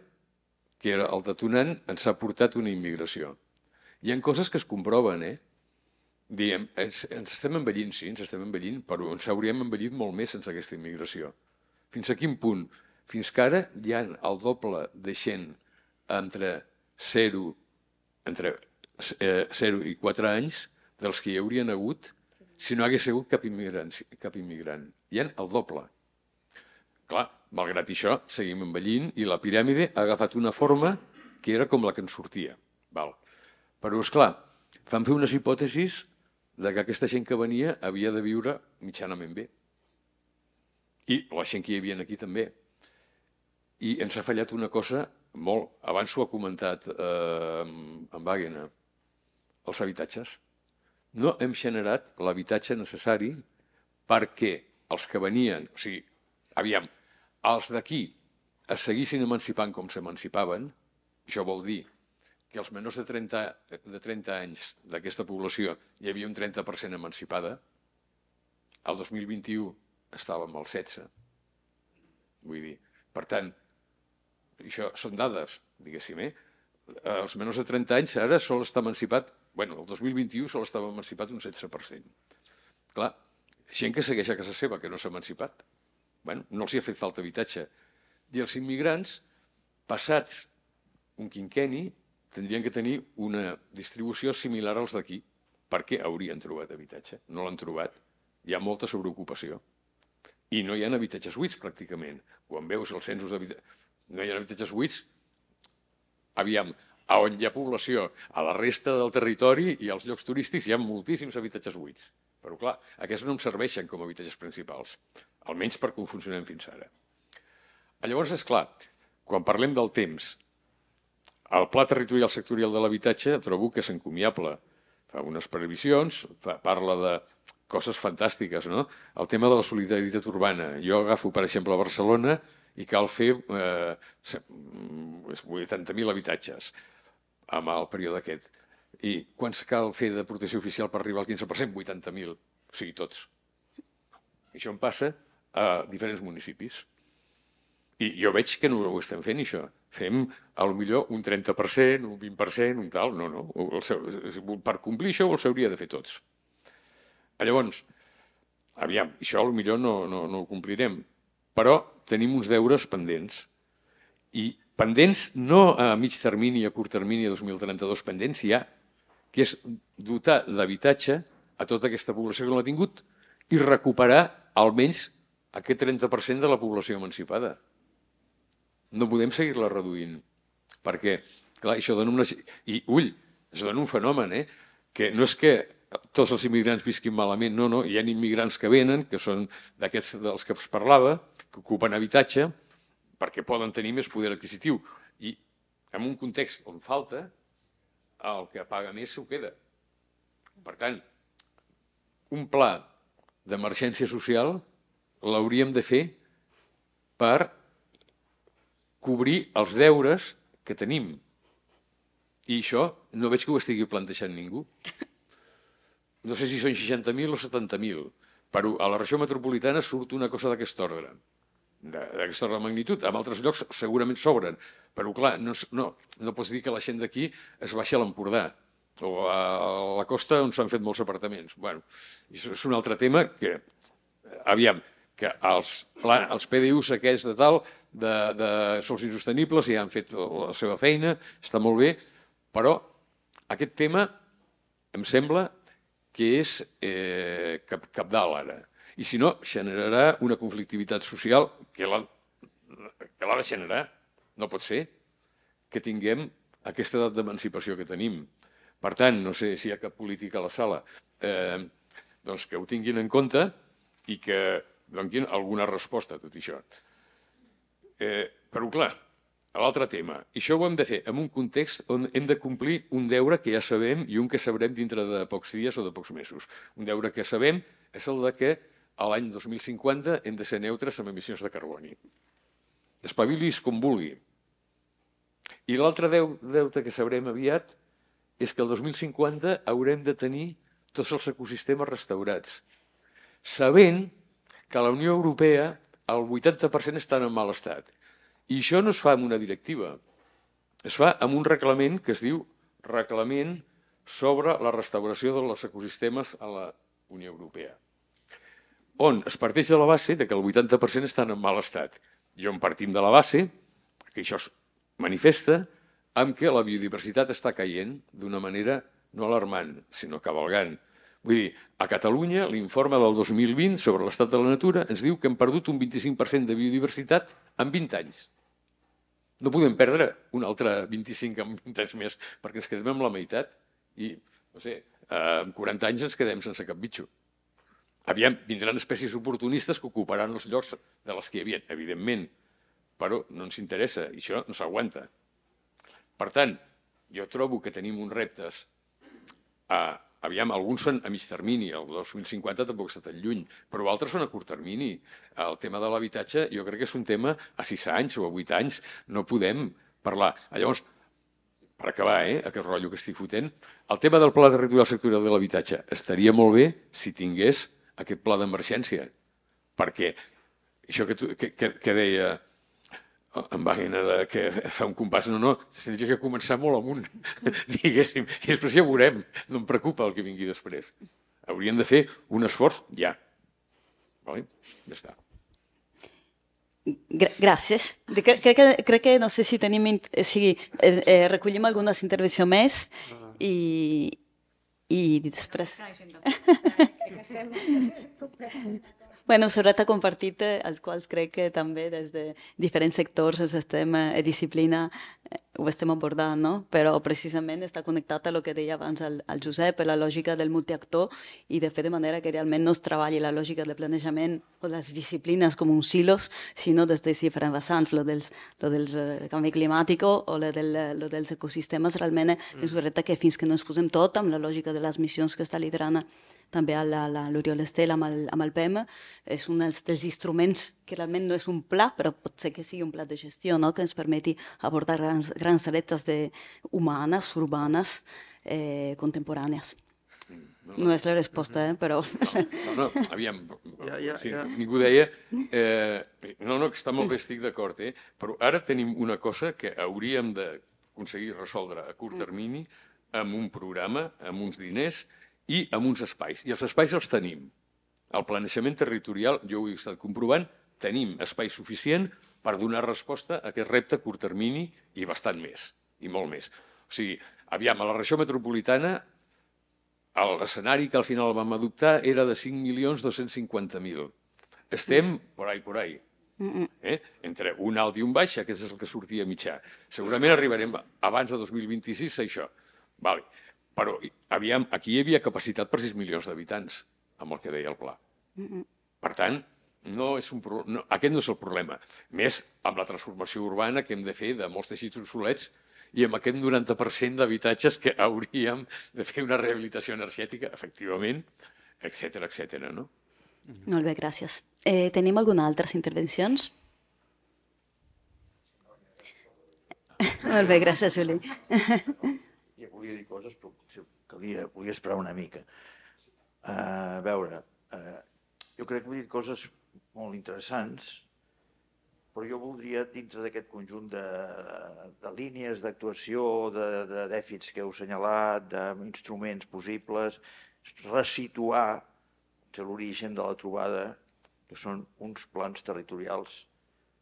que era el detonant, ens ha portat una immigració. Hi ha coses que es comproven, eh? Diem, ens, ens estem envellint, sí, ens estem envellint, però ens hauríem envellit molt més sense aquesta immigració. Fins a quin punt? Fins que ara hi ha el doble de gent entre 0, entre, eh, 0 i 4 anys dels que hi haurien hagut si no hagués sigut cap immigrant. Cap immigrant. Hi ha el doble. Clar, malgrat això, seguim envellint i la piràmide ha agafat una forma que era com la que ens sortia. Val. Però, és clar, fan fer unes hipòtesis de que aquesta gent que venia havia de viure mitjanament bé. I la gent que hi havia aquí també. I ens ha fallat una cosa molt... Abans ho ha comentat eh, en Wagner, els habitatges. No hem generat l'habitatge necessari perquè els que venien, o sigui, aviam, els d'aquí es seguissin emancipant com s'emancipaven, això vol dir que els menors de 30, de 30 anys d'aquesta població hi havia un 30% emancipada, el 2021 estàvem al 16. Vull dir, per tant, això són dades, diguéssim, eh? Els menors de 30 anys ara sol estar emancipat, bueno, el 2021 sol estava emancipat un 16%. Clar, gent que segueix a casa seva, que no s'ha emancipat. Bueno, no els hi ha fet falta habitatge. I els immigrants, passats un quinquenni, tindrien que tenir una distribució similar als d'aquí. perquè haurien trobat habitatge. No l'han trobat. Hi ha molta sobreocupació. I no hi ha habitatges buits, pràcticament. Quan veus els censos d'habitatge... No hi ha habitatges buits. Aviam, on hi ha població, a la resta del territori i als llocs turístics hi ha moltíssims habitatges buits. Però, clar, aquests no em serveixen com a habitatges principals, almenys per com funcionem fins ara. Llavors, és clar, quan parlem del temps, el Pla Territorial Sectorial de l'Habitatge trobo que és encomiable. Fa unes previsions, parla de coses fantàstiques, no? El tema de la solidaritat urbana. Jo agafo, per exemple, a Barcelona i cal fer eh, 80.000 habitatges amb el període aquest. I quants cal fer de protecció oficial per arribar al 15%? 80.000. O sigui, tots. I això em passa a diferents municipis. I jo veig que no ho estem fent, això. Fem, a lo millor, un 30%, un 20%, un tal. No, no. Per complir això ho hauria de fer tots. Llavors, aviam, això a lo millor no, no, no ho complirem, però tenim uns deures pendents. I pendents no a mig termini, a curt termini, a 2032, pendents ja, que és dotar d'habitatge a tota aquesta població que no l'ha tingut i recuperar almenys aquest 30% de la població emancipada no podem seguir-la reduint, perquè, clar, això dona una... I, ull, això dona un fenomen, eh? que no és que tots els immigrants visquin malament, no, no, hi ha immigrants que venen, que són d'aquests dels que es parlava, que ocupen habitatge, perquè poden tenir més poder adquisitiu. I en un context on falta, el que paga més s'ho queda. Per tant, un pla d'emergència social l'hauríem de fer per cobrir els deures que tenim. I això no veig que ho estigui plantejant ningú. No sé si són 60.000 o 70.000, però a la regió metropolitana surt una cosa d'aquest ordre, d'aquesta magnitud. En altres llocs segurament s'obren, però clar, no, no, no pots dir que la gent d'aquí es baixa a l'Empordà o a la costa on s'han fet molts apartaments. Bueno, això és un altre tema que, aviam, que els, els PDUs aquests de tal, de, de sols insostenibles, ja han fet la seva feina, està molt bé, però aquest tema em sembla que és eh, cap, capdalt ara. I si no, generarà una conflictivitat social que l'ha de generar. No pot ser que tinguem aquesta edat d'emancipació que tenim. Per tant, no sé si hi ha cap política a la sala, eh, doncs que ho tinguin en compte i que donin alguna resposta a tot això. Eh, però clar, l'altre tema, i això ho hem de fer en un context on hem de complir un deure que ja sabem i un que sabrem dintre de pocs dies o de pocs mesos. Un deure que sabem és el de que a l'any 2050 hem de ser neutres amb emissions de carboni. Espavilis com vulgui. I l'altre deute que sabrem aviat és que el 2050 haurem de tenir tots els ecosistemes restaurats, sabent que la Unió Europea el 80% estan en mal estat. I això no es fa amb una directiva, es fa amb un reglament que es diu Reglament sobre la restauració dels ecosistemes a la Unió Europea, on es parteix de la base de que el 80% estan en mal estat. I on partim de la base, que això es manifesta, amb que la biodiversitat està caient d'una manera no alarmant, sinó cavalgant. Vull dir, a Catalunya l'informe del 2020 sobre l'estat de la natura ens diu que hem perdut un 25% de biodiversitat en 20 anys. No podem perdre un altre 25 en 20 anys més, perquè ens quedem amb la meitat i, no sé, en 40 anys ens quedem sense cap bitxo. Aviam, vindran espècies oportunistes que ocuparan els llocs de les que hi havia, evidentment, però no ens interessa, i això no s'aguanta. Per tant, jo trobo que tenim uns reptes a, aviam, alguns són a mig termini, el 2050 tampoc està tan lluny, però altres són a curt termini. El tema de l'habitatge jo crec que és un tema a 6 anys o a 8 anys, no podem parlar. Llavors, per acabar, eh, aquest rotllo que estic fotent, el tema del pla territorial sectorial de l'habitatge estaria molt bé si tingués aquest pla d'emergència, perquè això que, tu, que, que, que deia en Wagner de que fa un compàs, no, no, tindria que començar molt amunt, diguéssim, i després ja veurem, no em preocupa el que vingui després. Hauríem de fer un esforç ja. Vale? Ja està. Gràcies. Crec, crec, que, crec que no sé si tenim... O sigui, eh, eh, recollim algunes intervencions més i, I després... Que estem... Bueno, sobretot ha compartit, eh, els quals crec que també des de diferents sectors els estem, eh, disciplina, eh, ho estem abordant, no? Però precisament està connectat a lo que deia abans el, el Josep, la lògica del multiactor i de fer de manera que realment no es treballi la lògica de planejament o les disciplines com uns silos, sinó des de diferents vessants, lo dels, lo dels eh, canvi climàtic o lo, del, lo dels ecosistemes, realment mm. és un repte que fins que no ens posem tot amb la lògica de les missions que està liderant també a l'Oriol Estel amb el, amb el PEM, és un dels, dels instruments que realment no és un pla, però pot ser que sigui un pla de gestió no? que ens permeti abordar grans, grans reptes de, humanes, urbanes, eh, contemporànies. No, no és la resposta, eh, però... No, no, no aviam, Ja, ja, sí, ja. ningú deia... Eh, no, no, que està molt bé, estic d'acord, eh? però ara tenim una cosa que hauríem d'aconseguir resoldre a curt termini amb un programa, amb uns diners i amb uns espais. I els espais els tenim. El planejament territorial, jo ho he estat comprovant, tenim espai suficient per donar resposta a aquest repte a curt termini i bastant més, i molt més. O sigui, aviam, a la regió metropolitana l'escenari que al final vam adoptar era de 5.250.000. Estem por ahí, por ahí. Eh? Entre un alt i un baix, aquest és el que sortia mitjà. Segurament arribarem abans de 2026 a això. Vale. Però aviam, aquí hi havia capacitat per 6 milions d'habitants, amb el que deia el pla. Per tant, no és un pro... no, aquest no és el problema. Més amb la transformació urbana que hem de fer de molts teixits obsolets i amb aquest 90% d'habitatges que hauríem de fer una rehabilitació energètica, efectivament, etc etc. no? Molt bé, gràcies. Eh, tenim alguna altres intervencions? Molt bé, gràcies, Juli. volia dir coses, però potser calia, volia esperar una mica. Uh, a veure, uh, jo crec que he dit coses molt interessants, però jo voldria, dintre d'aquest conjunt de, de línies d'actuació, de, de dèficits que heu assenyalat, d'instruments possibles, resituar l'origen de la trobada, que són uns plans territorials,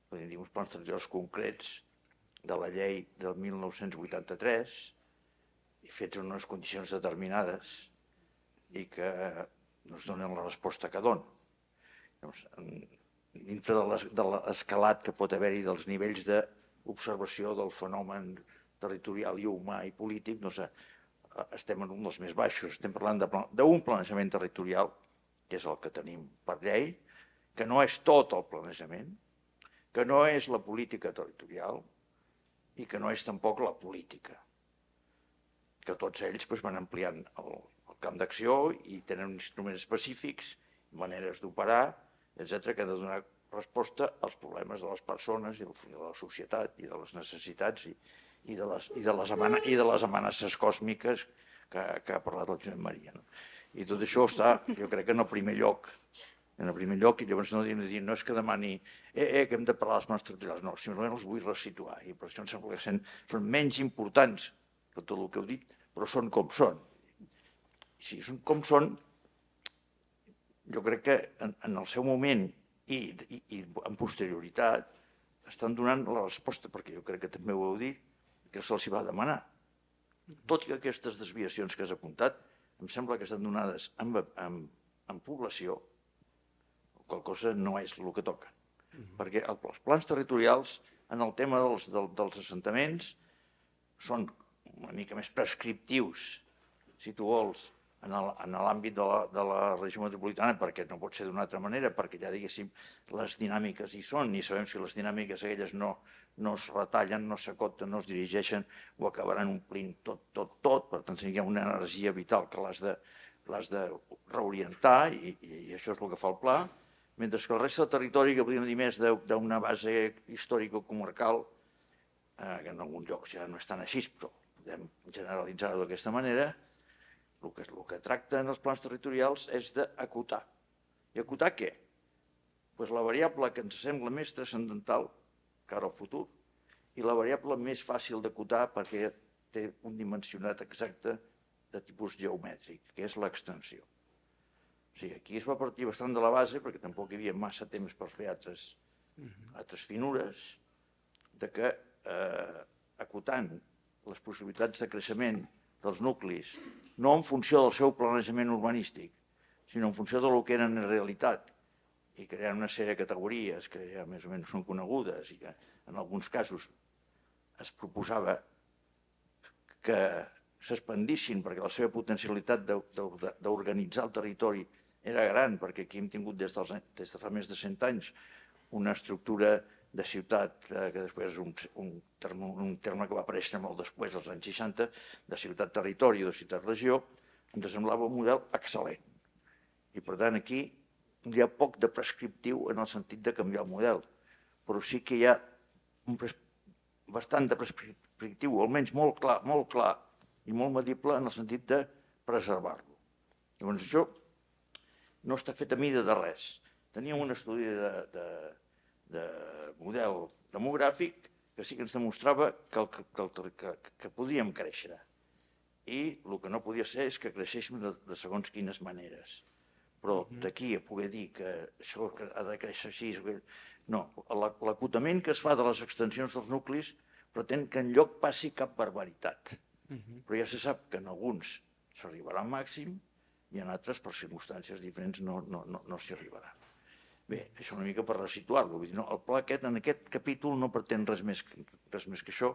podríem dir uns plans territorials concrets de la llei del 1983, i fets en unes condicions determinades i que no es donen la resposta que donen. Llavors, dintre de l'escalat que pot haver-hi dels nivells d'observació del fenomen territorial i humà i polític, sé, estem en un dels més baixos. Estem parlant d'un planejament territorial, que és el que tenim per llei, que no és tot el planejament, que no és la política territorial i que no és tampoc la política que tots ells doncs, van ampliant el, el camp d'acció i tenen instruments específics, maneres d'operar, etc que han de donar resposta als problemes de les persones i de la societat i de les necessitats i, i, de, les, i, de, les amana, i de les amenaces còsmiques que, que ha parlat el Josep Maria. No? I tot això està, jo crec que en el primer lloc, en el primer lloc, i llavors no, dir, no és que demani eh, eh, que hem de parlar dels nostres territorials, no, simplement els vull resituar, i per això em sembla que són, són menys importants que tot el que heu dit, però són com són. Si són com són, jo crec que en, en el seu moment i, i, i en posterioritat estan donant la resposta, perquè jo crec que també ho heu dit, que se'ls va demanar. Tot i que aquestes desviacions que has apuntat em sembla que estan donades en, en, en població, qual cosa no és el que toca. Uh -huh. Perquè els plans territorials, en el tema dels, del, dels assentaments, són una mica més prescriptius, si tu vols, en l'àmbit de, la, de la regió metropolitana, perquè no pot ser d'una altra manera, perquè ja diguéssim, les dinàmiques hi són, i sabem si les dinàmiques aquelles no, no es retallen, no s'acoten, no es dirigeixen, ho acabaran omplint tot, tot, tot, per tant, hi ha una energia vital que l'has de, l'has de reorientar, i, i, això és el que fa el pla, mentre que el reste del territori, que podríem dir més d'una base històrico-comarcal, eh, que en alguns llocs ja no és tan així, però podem generalitzar-ho d'aquesta manera, el que, el que tracten els plans territorials és d'acotar. I acotar què? Pues la variable que ens sembla més transcendental cara al futur i la variable més fàcil d'acotar perquè té un dimensionat exacte de tipus geomètric, que és l'extensió. O sigui, aquí es va partir bastant de la base, perquè tampoc hi havia massa temps per fer altres, uh -huh. altres finures, de que eh, acotant les possibilitats de creixement dels nuclis, no en funció del seu planejament urbanístic, sinó en funció de lo que eren en realitat, i creant una sèrie de categories que ja més o menys són conegudes i que en alguns casos es proposava que s'expandissin perquè la seva potencialitat d'organitzar el territori era gran, perquè aquí hem tingut des, dels, des de fa més de 100 anys una estructura de ciutat, eh, que després és un, un, terme, un terme que va aparèixer molt després, als anys 60, de ciutat-territori o de ciutat-regió, ens semblava un model excel·lent. I per tant aquí hi ha poc de prescriptiu en el sentit de canviar el model, però sí que hi ha un bastant de prescriptiu, almenys molt clar, molt clar i molt medible en el sentit de preservar-lo. Llavors això no està fet a mida de res. Teníem un estudi de, de, de model demogràfic que sí que ens demostrava que, el, que, el, que, que podíem créixer. I el que no podia ser és que creixéssim de, de segons quines maneres. Però d'aquí a poder dir que això que ha de créixer així... No, la- l'acotament que es fa de les extensions dels nuclis pretén que en lloc passi cap barbaritat. Però ja se sap que en alguns s'arribarà al màxim i en altres, per circumstàncies diferents, no, no, no, no s'hi arribarà. Bé, això una mica per resituar-lo. No, el pla aquest, en aquest capítol, no pretén res més, que- res més que això,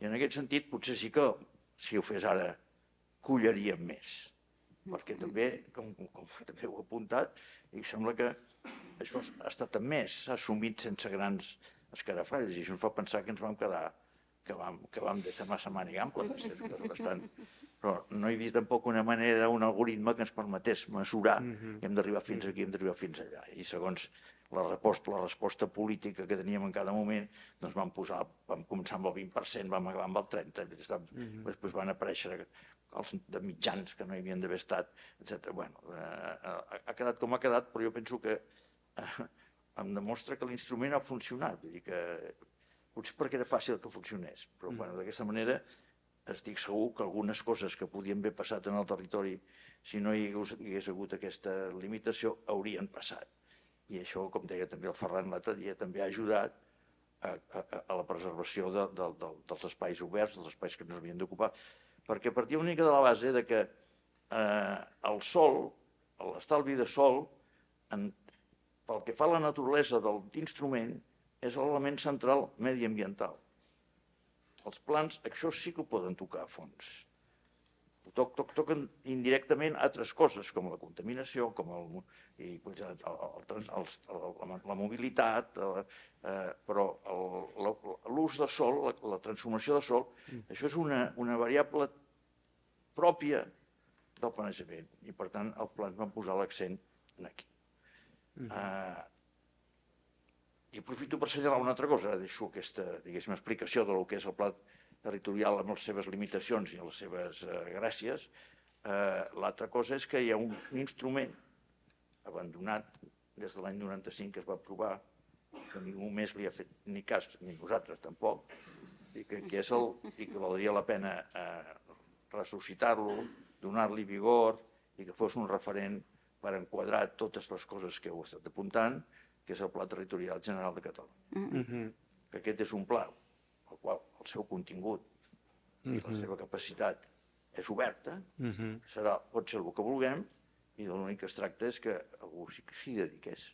i en aquest sentit, potser sí que, si ho fes ara, collaríem més. Perquè també, com, com, com també heu apuntat, i sembla que això ha estat admès, s'ha assumit sense grans escarafalls, i això ens fa pensar que ens vam quedar, que vam, que vam deixar massa màniga ampla, que és bastant... Però no he vist tampoc una manera, un algoritme que ens permetés mesurar que hem d'arribar fins aquí, hem d'arribar fins allà. I segons la resposta, la resposta política que teníem en cada moment, doncs vam posar, vam començar amb el 20%, vam acabar amb el 30%, després, després van aparèixer els de mitjans que no hi havien d'haver estat, etc. Bueno, eh, ha, ha quedat com ha quedat, però jo penso que eh, em demostra que l'instrument ha funcionat, vull dir que potser perquè era fàcil que funcionés, però bueno, d'aquesta manera estic segur que algunes coses que podien haver passat en el territori si no hi hagués, hi hagués hagut aquesta limitació haurien passat. I això, com deia també el Ferran l'altre dia, també ha ajudat a, a, a la preservació de, de, de, dels espais oberts, dels espais que no s'havien d'ocupar, perquè partia una mica de la base de que eh, el sol, l'estalvi de sol, en, pel que fa a la naturalesa del instrument, és l'element central mediambiental. Els plans, això sí que ho poden tocar a fons. Toc, toc, toquen indirectament altres coses, com la contaminació, com el, i, pues, el, el, els- el, la, la mobilitat, eh, eh, però el- l'ús de sol, la, la transformació de sol, això és una, una variable pròpia del planejament i per tant els plans van posar l'accent en aquí. Eh, i aprofito per assenyalar una altra cosa, deixo aquesta explicació de lo que és el pla territorial amb les seves limitacions i les seves eh, gràcies. Eh, L'altra cosa és que hi ha un instrument abandonat des de l'any 95 que es va aprovar, que ningú més li ha fet ni cas, ni nosaltres tampoc, i que, que és el, i que valdria la pena eh, ressuscitar-lo, donar-li vigor i que fos un referent per enquadrar totes les coses que heu estat apuntant, que és el Pla Territorial General de Catalunya. Que aquest és un pla el qual el seu contingut i la seva capacitat és oberta, serà, pot ser el que vulguem, i l'únic que es tracta és que algú sí que s'hi dediqués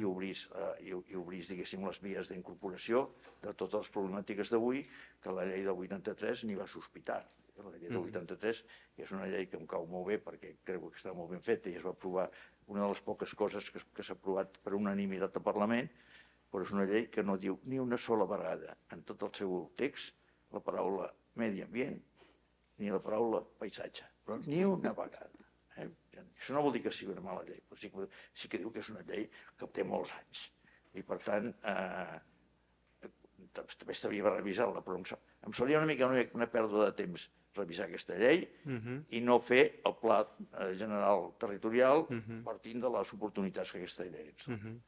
i obrís, eh, i, i obrís, diguéssim, les vies d'incorporació de totes les problemàtiques d'avui, que la llei del 83 n'hi va sospitar. La llei del 83 és una llei que em cau molt bé perquè crec que està molt ben feta i es va aprovar una de les poques coses que, que s'ha aprovat per unanimitat al Parlament, però és una llei que no diu ni una sola vegada en tot el seu text la paraula medi ambient ni la paraula paisatge, però ni una vegada. Eh? Això no vol dir que sigui una mala llei, però sí que, sí que diu que és una llei que té molts anys. I per tant, eh, també estaria bé revisar-la, però em, se- em seria una mica una, una pèrdua de temps revisar aquesta llei i no fer el pla eh, general territorial partint de les oportunitats que aquesta llei ens dona. Men-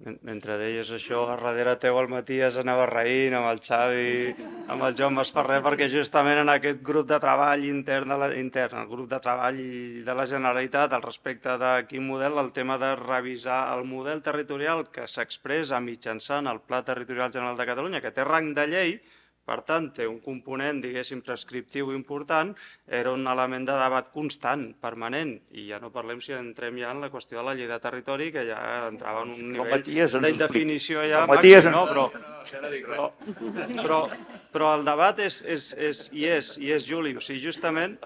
Mentre deies això, a darrere teu el Matías anava reint amb el Xavi, amb el Joan Masferrer, perquè justament en aquest grup de treball intern, de la, intern el grup de treball de la Generalitat, al respecte de quin model, el tema de revisar el model territorial que s'expressa mitjançant el Pla Territorial General de Catalunya, que té rang de llei, Per tant, té un component, diguéssim, prescriptiu important, era un element de debat constant, permanent, i ja no parlem si entrem ja en la qüestió de la llei de territori, que ja entrava en un El nivell ens d'indefinició ja El Matías màxim, no? ens- Però, però, però, però el debat és, és, és, hi és, hi és, Juli. O sigui, justament,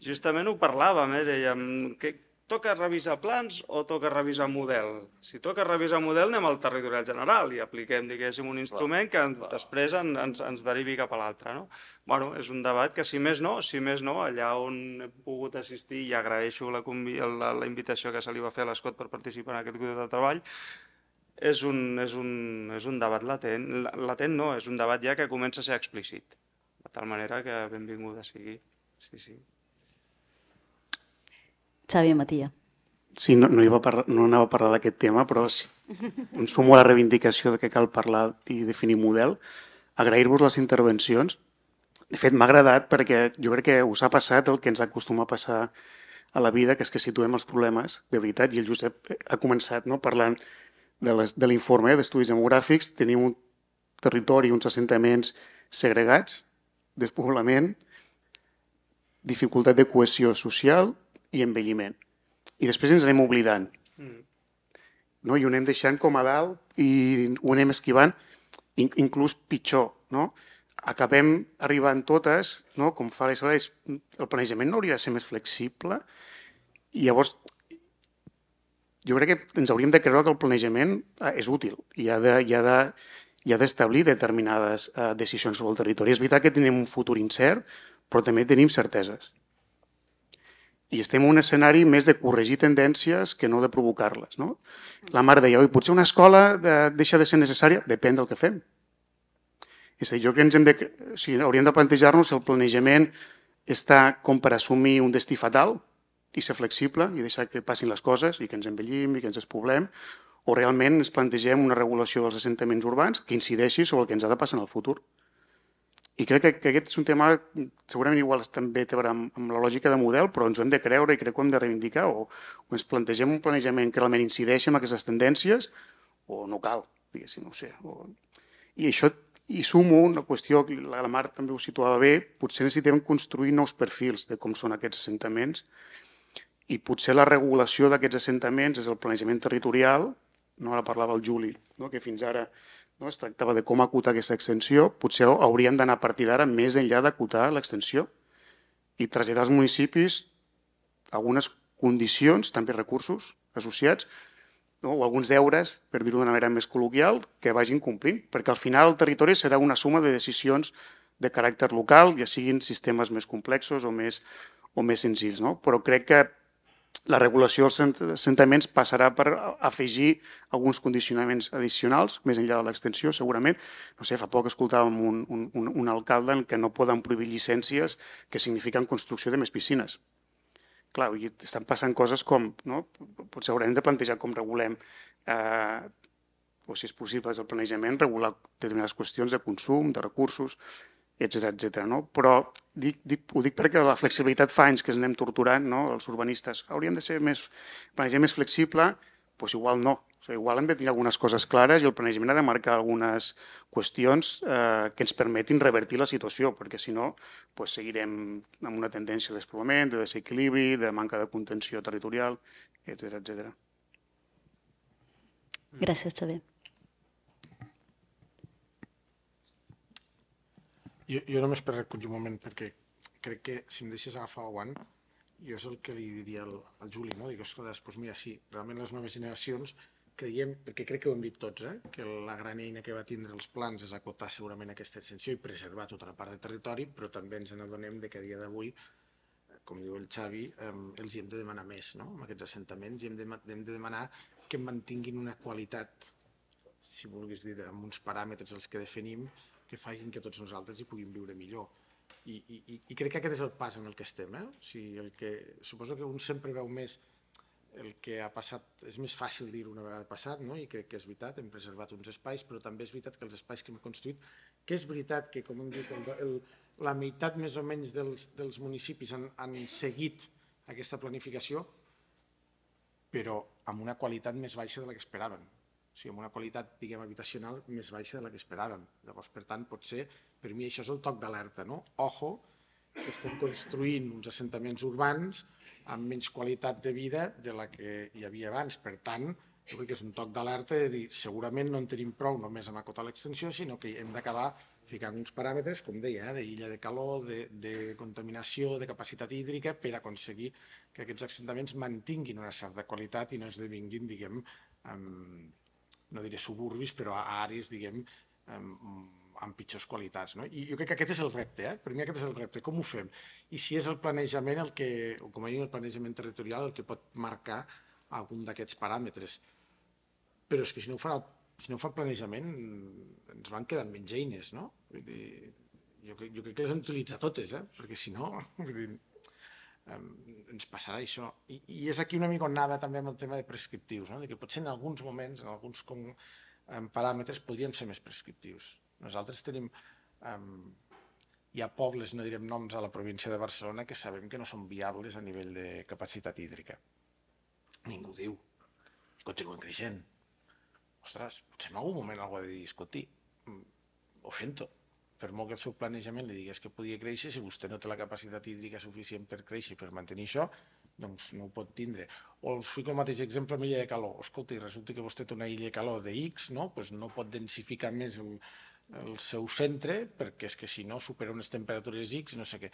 justament ho parlàvem, eh? dèiem, que toca revisar plans o toca revisar model? Si toca revisar model, anem al territorial general i apliquem, diguéssim, un instrument que ens, després en, ens, ens derivi cap a l'altre. No? Bueno, és un debat que, si més no, si més no, allà on he pogut assistir, i agraeixo la, la, la invitació que se li va fer a l'Escot per participar en aquest grup de treball, és un, és, un, és un debat latent. La- Latent no, és un debat ja que comença a ser explícit. De tal manera que benvinguda sigui. Sí, sí. Xavi Matia. Sí, no, no, iba a parlar, no anava a parlar d'aquest tema, però sí, em sumo a la reivindicació de que cal parlar i definir model. Agrair-vos les intervencions. De fet, m'ha agradat perquè jo crec que us ha passat el que ens acostuma a passar a la vida, que és que situem els problemes de veritat, i el Josep ha començat no, parlant de les- de l'informe d'estudis demogràfics. Tenim un territori, uns assentaments segregats, despoblament, dificultat de cohesió social i envelliment. I després ens anem oblidant. No? I ho anem deixant com a dalt i ho anem esquivant, in inclús pitjor. No? Acabem arribant totes, no? com fa és- el planejament no hauria de ser més flexible i llavors jo crec que ens hauríem de creure que el planejament eh, és útil i ha de, i ha de, i ha d'establir determinades eh, decisions sobre el territori. És veritat que tenim un futur incert, però també tenim certeses. I estem en un escenari més de corregir tendències que no de provocar-les. No? La mare deia, oi, potser una escola de, deixa de ser necessària? Depèn del que fem. És a dir, jo crec que ens hem de, o sigui, hauríem de plantejar-nos si el planejament està com per assumir un destí fatal i ser flexible i deixar que passin les coses i que ens envellim i que ens despoblem, o realment ens plantegem una regulació dels assentaments urbans que incideixi sobre el que ens ha de passar en el futur. I crec que, que aquest és un tema, segurament igual també té a veure amb, amb la lògica de model, però ens ho hem de creure i crec que ho hem de reivindicar, o, o ens plantegem un planejament que realment incideixi en aquestes tendències, o no cal, diguéssim, no sé. O... I això, i sumo una qüestió, que la Mar també ho situava bé, potser necessitem construir nous perfils de com són aquests assentaments, i potser la regulació d'aquests assentaments és el planejament territorial, no ara parlava el Juli, no? que fins ara no? es tractava de com acotar aquesta extensió, potser hauríem d'anar a partir d'ara més enllà d'acotar l'extensió i traslladar als municipis algunes condicions, també recursos associats, no? o alguns deures, per dir-ho d'una manera més col·loquial, que vagin complint, perquè al final el territori serà una suma de decisions de caràcter local, ja siguin sistemes més complexos o més, o més senzills. No? Però crec que la regulació dels assent- assentaments passarà per afegir alguns condicionaments addicionals, més enllà de l'extensió, segurament. No sé, fa poc escoltàvem un, un, un, un alcalde en què no poden prohibir llicències que signifiquen construcció de més piscines. Clar, i estan passant coses com, no? potser haurem de plantejar com regulem, eh, o si és possible des del planejament, regular determinades qüestions de consum, de recursos, etc etc. no? Però dic, dic, ho dic perquè la flexibilitat fa anys que ens anem torturant, no? els urbanistes. Hauríem de ser més, planejar més flexible, doncs igual no. O sigui, igual hem de tenir algunes coses clares i el planejament ha de marcar algunes qüestions eh, que ens permetin revertir la situació, perquè si no doncs seguirem amb una tendència de de desequilibri, de manca de contenció territorial, etc etc. Gràcies, Xavier. Jo, jo només per recollir un moment, perquè crec que si em deixes agafar el guant, jo és el que li diria al, al Juli, no? Dic, ostres, doncs mira, sí, realment les noves generacions creiem, perquè crec que ho hem dit tots, eh? que la gran eina que va tindre els plans és acotar segurament aquesta extensió i preservar tota la part de territori, però també ens n'adonem de que a dia d'avui, eh, com diu el Xavi, eh, els hi hem de demanar més no? amb aquests assentaments i hem de, hem de demanar que mantinguin una qualitat, si vulguis dir, amb uns paràmetres els que definim, que facin que tots nosaltres hi puguin viure millor. I, i, i- crec que aquest és el pas en el que estem. Eh? O sigui, el que, suposo que un sempre veu més el que ha passat, és més fàcil dir una vegada passat, no? i crec que és veritat, hem preservat uns espais, però també és veritat que els espais que hem construït, que és veritat que, com hem dit, el, el, la meitat més o menys dels, dels municipis han, han seguit aquesta planificació, però amb una qualitat més baixa de la que esperaven. O sigui, amb una qualitat, diguem, habitacional més baixa de la que esperàvem. Llavors, per tant, potser, per mi això és el toc d'alerta, no? Ojo, que estem construint uns assentaments urbans amb menys qualitat de vida de la que hi havia abans. Per tant, jo crec que és un toc d'alerta de dir segurament no en tenim prou només amb acotar l'extensió, sinó que hem d'acabar ficant uns paràmetres, com deia, eh, d'illa de calor, de, de contaminació, de capacitat hídrica, per aconseguir que aquests assentaments mantinguin una certa qualitat i no esdevinguin, diguem, amb, no diré suburbis, però a àrees, diguem, amb, pitjors qualitats. No? I jo crec que aquest és el repte, eh? per mi aquest és el repte, com ho fem? I si és el planejament, el que, o com a mínim el planejament territorial, el que pot marcar algun d'aquests paràmetres. Però és que si no ho farà si no fa el planejament ens van quedant menys eines, no? Vull dir, jo, jo crec que les hem d'utilitzar totes, eh? perquè si no, vull dir, ens passarà això. I, I és aquí una mica on anava també amb el tema de prescriptius, no? de que potser en alguns moments, en alguns com, um, paràmetres, podríem ser més prescriptius. Nosaltres tenim, um, hi ha pobles, no direm noms, a la província de Barcelona que sabem que no són viables a nivell de capacitat hídrica. Ningú diu. Continuen creixent ostres, potser en algun moment algú ha de dir, escolti, mm, ho sento, per molt que el seu planejament li digués que podia créixer, si vostè no té la capacitat hídrica suficient per créixer i per mantenir això, doncs no ho pot tindre. O us fico el mateix exemple amb illa de calor. Escolta, resulta que vostè té una illa de calor de X, no? pues no pot densificar més el, el seu centre, perquè és que si no supera unes temperatures X, no sé què.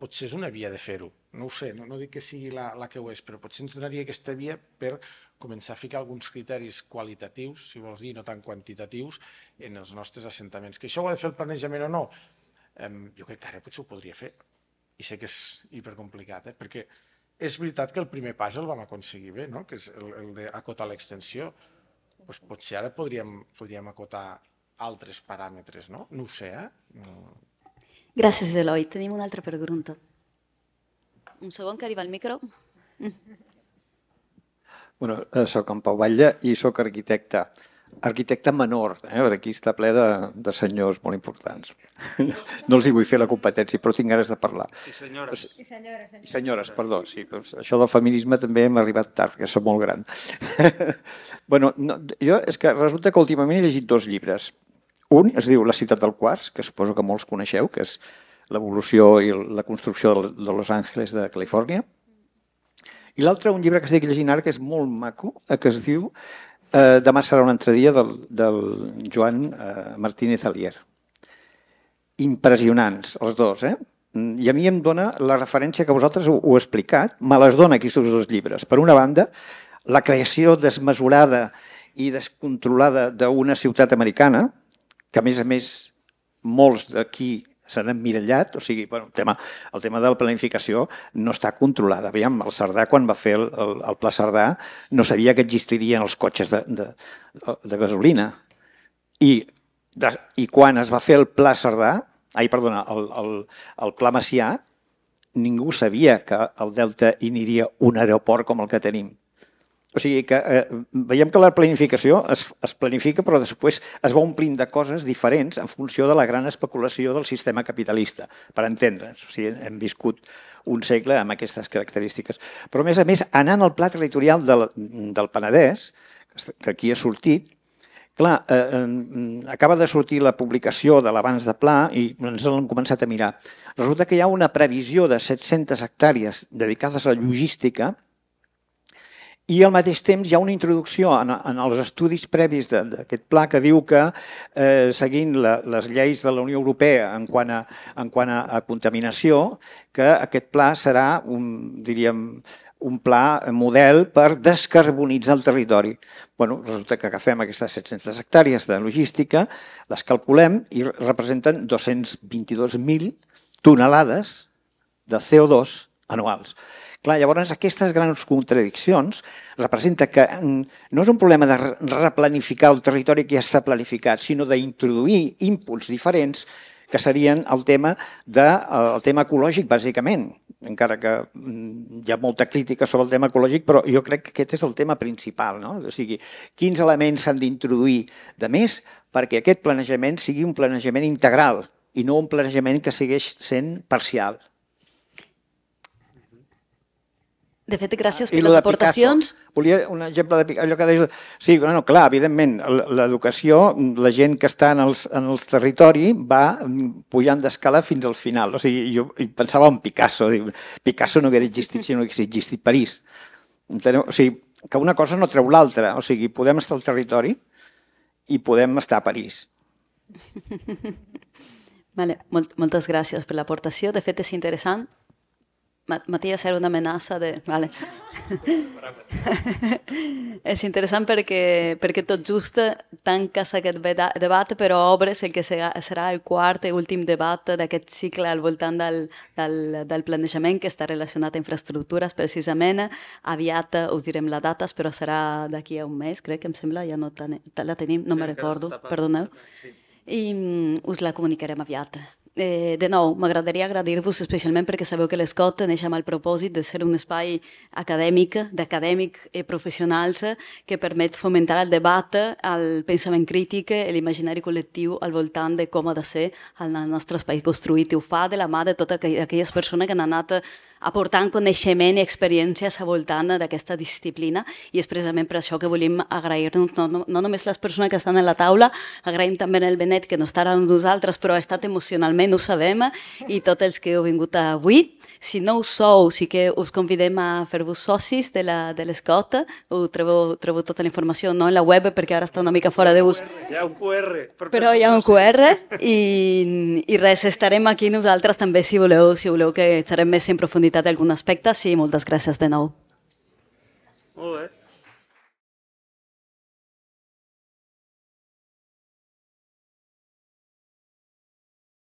Potser és una via de fer-ho, no ho sé, no, no dic que sigui la, la que ho és, però potser ens donaria aquesta via per començar a ficar alguns criteris qualitatius, si vols dir, no tan quantitatius, en els nostres assentaments. Que això ho ha de fer el planejament o no? Um, jo crec que ara potser ho podria fer. I sé que és hipercomplicat, eh? perquè és veritat que el primer pas el vam aconseguir bé, no? que és el, el d'acotar l'extensió. Pues potser ara podríem, podríem acotar altres paràmetres, no? No ho sé, eh? No... Gràcies, Eloi. Tenim una altra pregunta. Un segon que arriba el micro. Bueno, eh, soc en Pau Batlle i sóc arquitecte. Arquitecte menor, eh? perquè aquí està ple de, de senyors molt importants. No els hi vull fer la competència, però tinc ganes de parlar. I senyores. I senyores, senyores. I senyores, perdó, sí, però això del feminisme també m'ha arribat tard, perquè soc molt gran. bueno, no, jo és que resulta que últimament he llegit dos llibres. Un es diu La ciutat del quars, que suposo que molts coneixeu, que és l'evolució i la construcció de Los Angeles de Califòrnia, i l'altre, un llibre que estic llegint ara, que és molt maco, eh, que es diu eh, Demà serà un altre dia, del, del Joan eh, Martínez Alier. Impressionants, els dos, eh? I a mi em dona la referència que vosaltres ho, ho heu explicat, me les dona aquests dos llibres. Per una banda, la creació desmesurada i descontrolada d'una ciutat americana, que a més a més molts d'aquí s'han emmirallat, o sigui, bueno, el, tema, el tema de la planificació no està controlada. Aviam, el Cerdà, quan va fer el, el, el Pla Cerdà, no sabia que existirien els cotxes de, de, de gasolina. I, de, I quan es va fer el Pla Cerdà, ai, perdona, el, el, el Pla Macià, ningú sabia que al Delta hi aniria un aeroport com el que tenim. O sigui que eh, veiem que la planificació es, es planifica però després es va omplint de coses diferents en funció de la gran especulació del sistema capitalista, per entendre'ns. O sigui, hem viscut un segle amb aquestes característiques. Però a més a més, anant al pla territorial del, del Penedès, que aquí ha sortit, clar, eh, eh, acaba de sortir la publicació de l'abans de pla i ens l'hem començat a mirar. Resulta que hi ha una previsió de 700 hectàrees dedicades a la logística i al mateix temps hi ha una introducció en, en els estudis previs d'aquest pla que diu que, eh, seguint la, les lleis de la Unió Europea en quant, a, en quant a, a contaminació, que aquest pla serà un, diríem, un pla model per descarbonitzar el territori. Bueno, resulta que agafem aquestes 700 hectàrees de logística, les calculem i representen 222.000 tonelades de CO2 anuals. Clar, llavors aquestes grans contradiccions representa que mm, no és un problema de replanificar el territori que ja està planificat, sinó d'introduir inputs diferents que serien el tema, de, el tema ecològic, bàsicament, encara que mm, hi ha molta crítica sobre el tema ecològic, però jo crec que aquest és el tema principal. No? O sigui, quins elements s'han d'introduir de més perquè aquest planejament sigui un planejament integral i no un planejament que segueix sent parcial. De fet, gràcies I per les de Picasso. aportacions. Volia un exemple de Picasso, allò que deies... Sí, no, no, clar, evidentment, l'educació, la gent que està en els, en els territori va mm, pujant d'escala fins al final. O sigui, jo pensava en Picasso. Picasso no hauria existit si no hagués existit París. Enteneu? O sigui, que una cosa no treu l'altra. O sigui, podem estar al territori i podem estar a París. Vale, molt, moltes gràcies per l'aportació. De fet, és interessant. Ma- Matías era una amenaça de... Vale. és interessant perquè, perquè tot just tanques aquest debat, però obres el que serà, el quart i últim debat d'aquest cicle al voltant del, del, del planejament que està relacionat a infraestructures, precisament. Aviat eh, us direm la data, però serà d'aquí a un mes, crec que em sembla, ja no la tenim, no me recordo, perdoneu i mm, us la comunicarem aviat. Eh, de nou, m'agradaria agradir-vos especialment perquè sabeu que l'Escot neix amb el propòsit de ser un espai acadèmic, d'acadèmic i professionals eh, que permet fomentar el debat, el pensament crític, eh, l'imaginari col·lectiu al voltant de com ha de ser el nostre espai construït. I ho fa de la mà de totes aquell- aquelles persones que han anat aportant coneixement i experiències al voltant d'aquesta disciplina. I és precisament per això que volem agrair-nos no, no, no només les persones que estan a la taula, agraïm també el Benet que no estarà amb nosaltres però ha estat emocionalment, ho sabem, i tots els que heu vingut avui. Si no ho sou, sí que us convidem a fer-vos socis de la- de l'Escot, ho trobeu, trobeu tota la informació no en la web perquè ara està una mica fora de ús Hi ha un QR. Per però hi ha un QR i, i res, estarem aquí nosaltres també si voleu, si voleu que estarem més en profunditat d'algun aspecte. Sí, moltes gràcies de nou. Molt bé.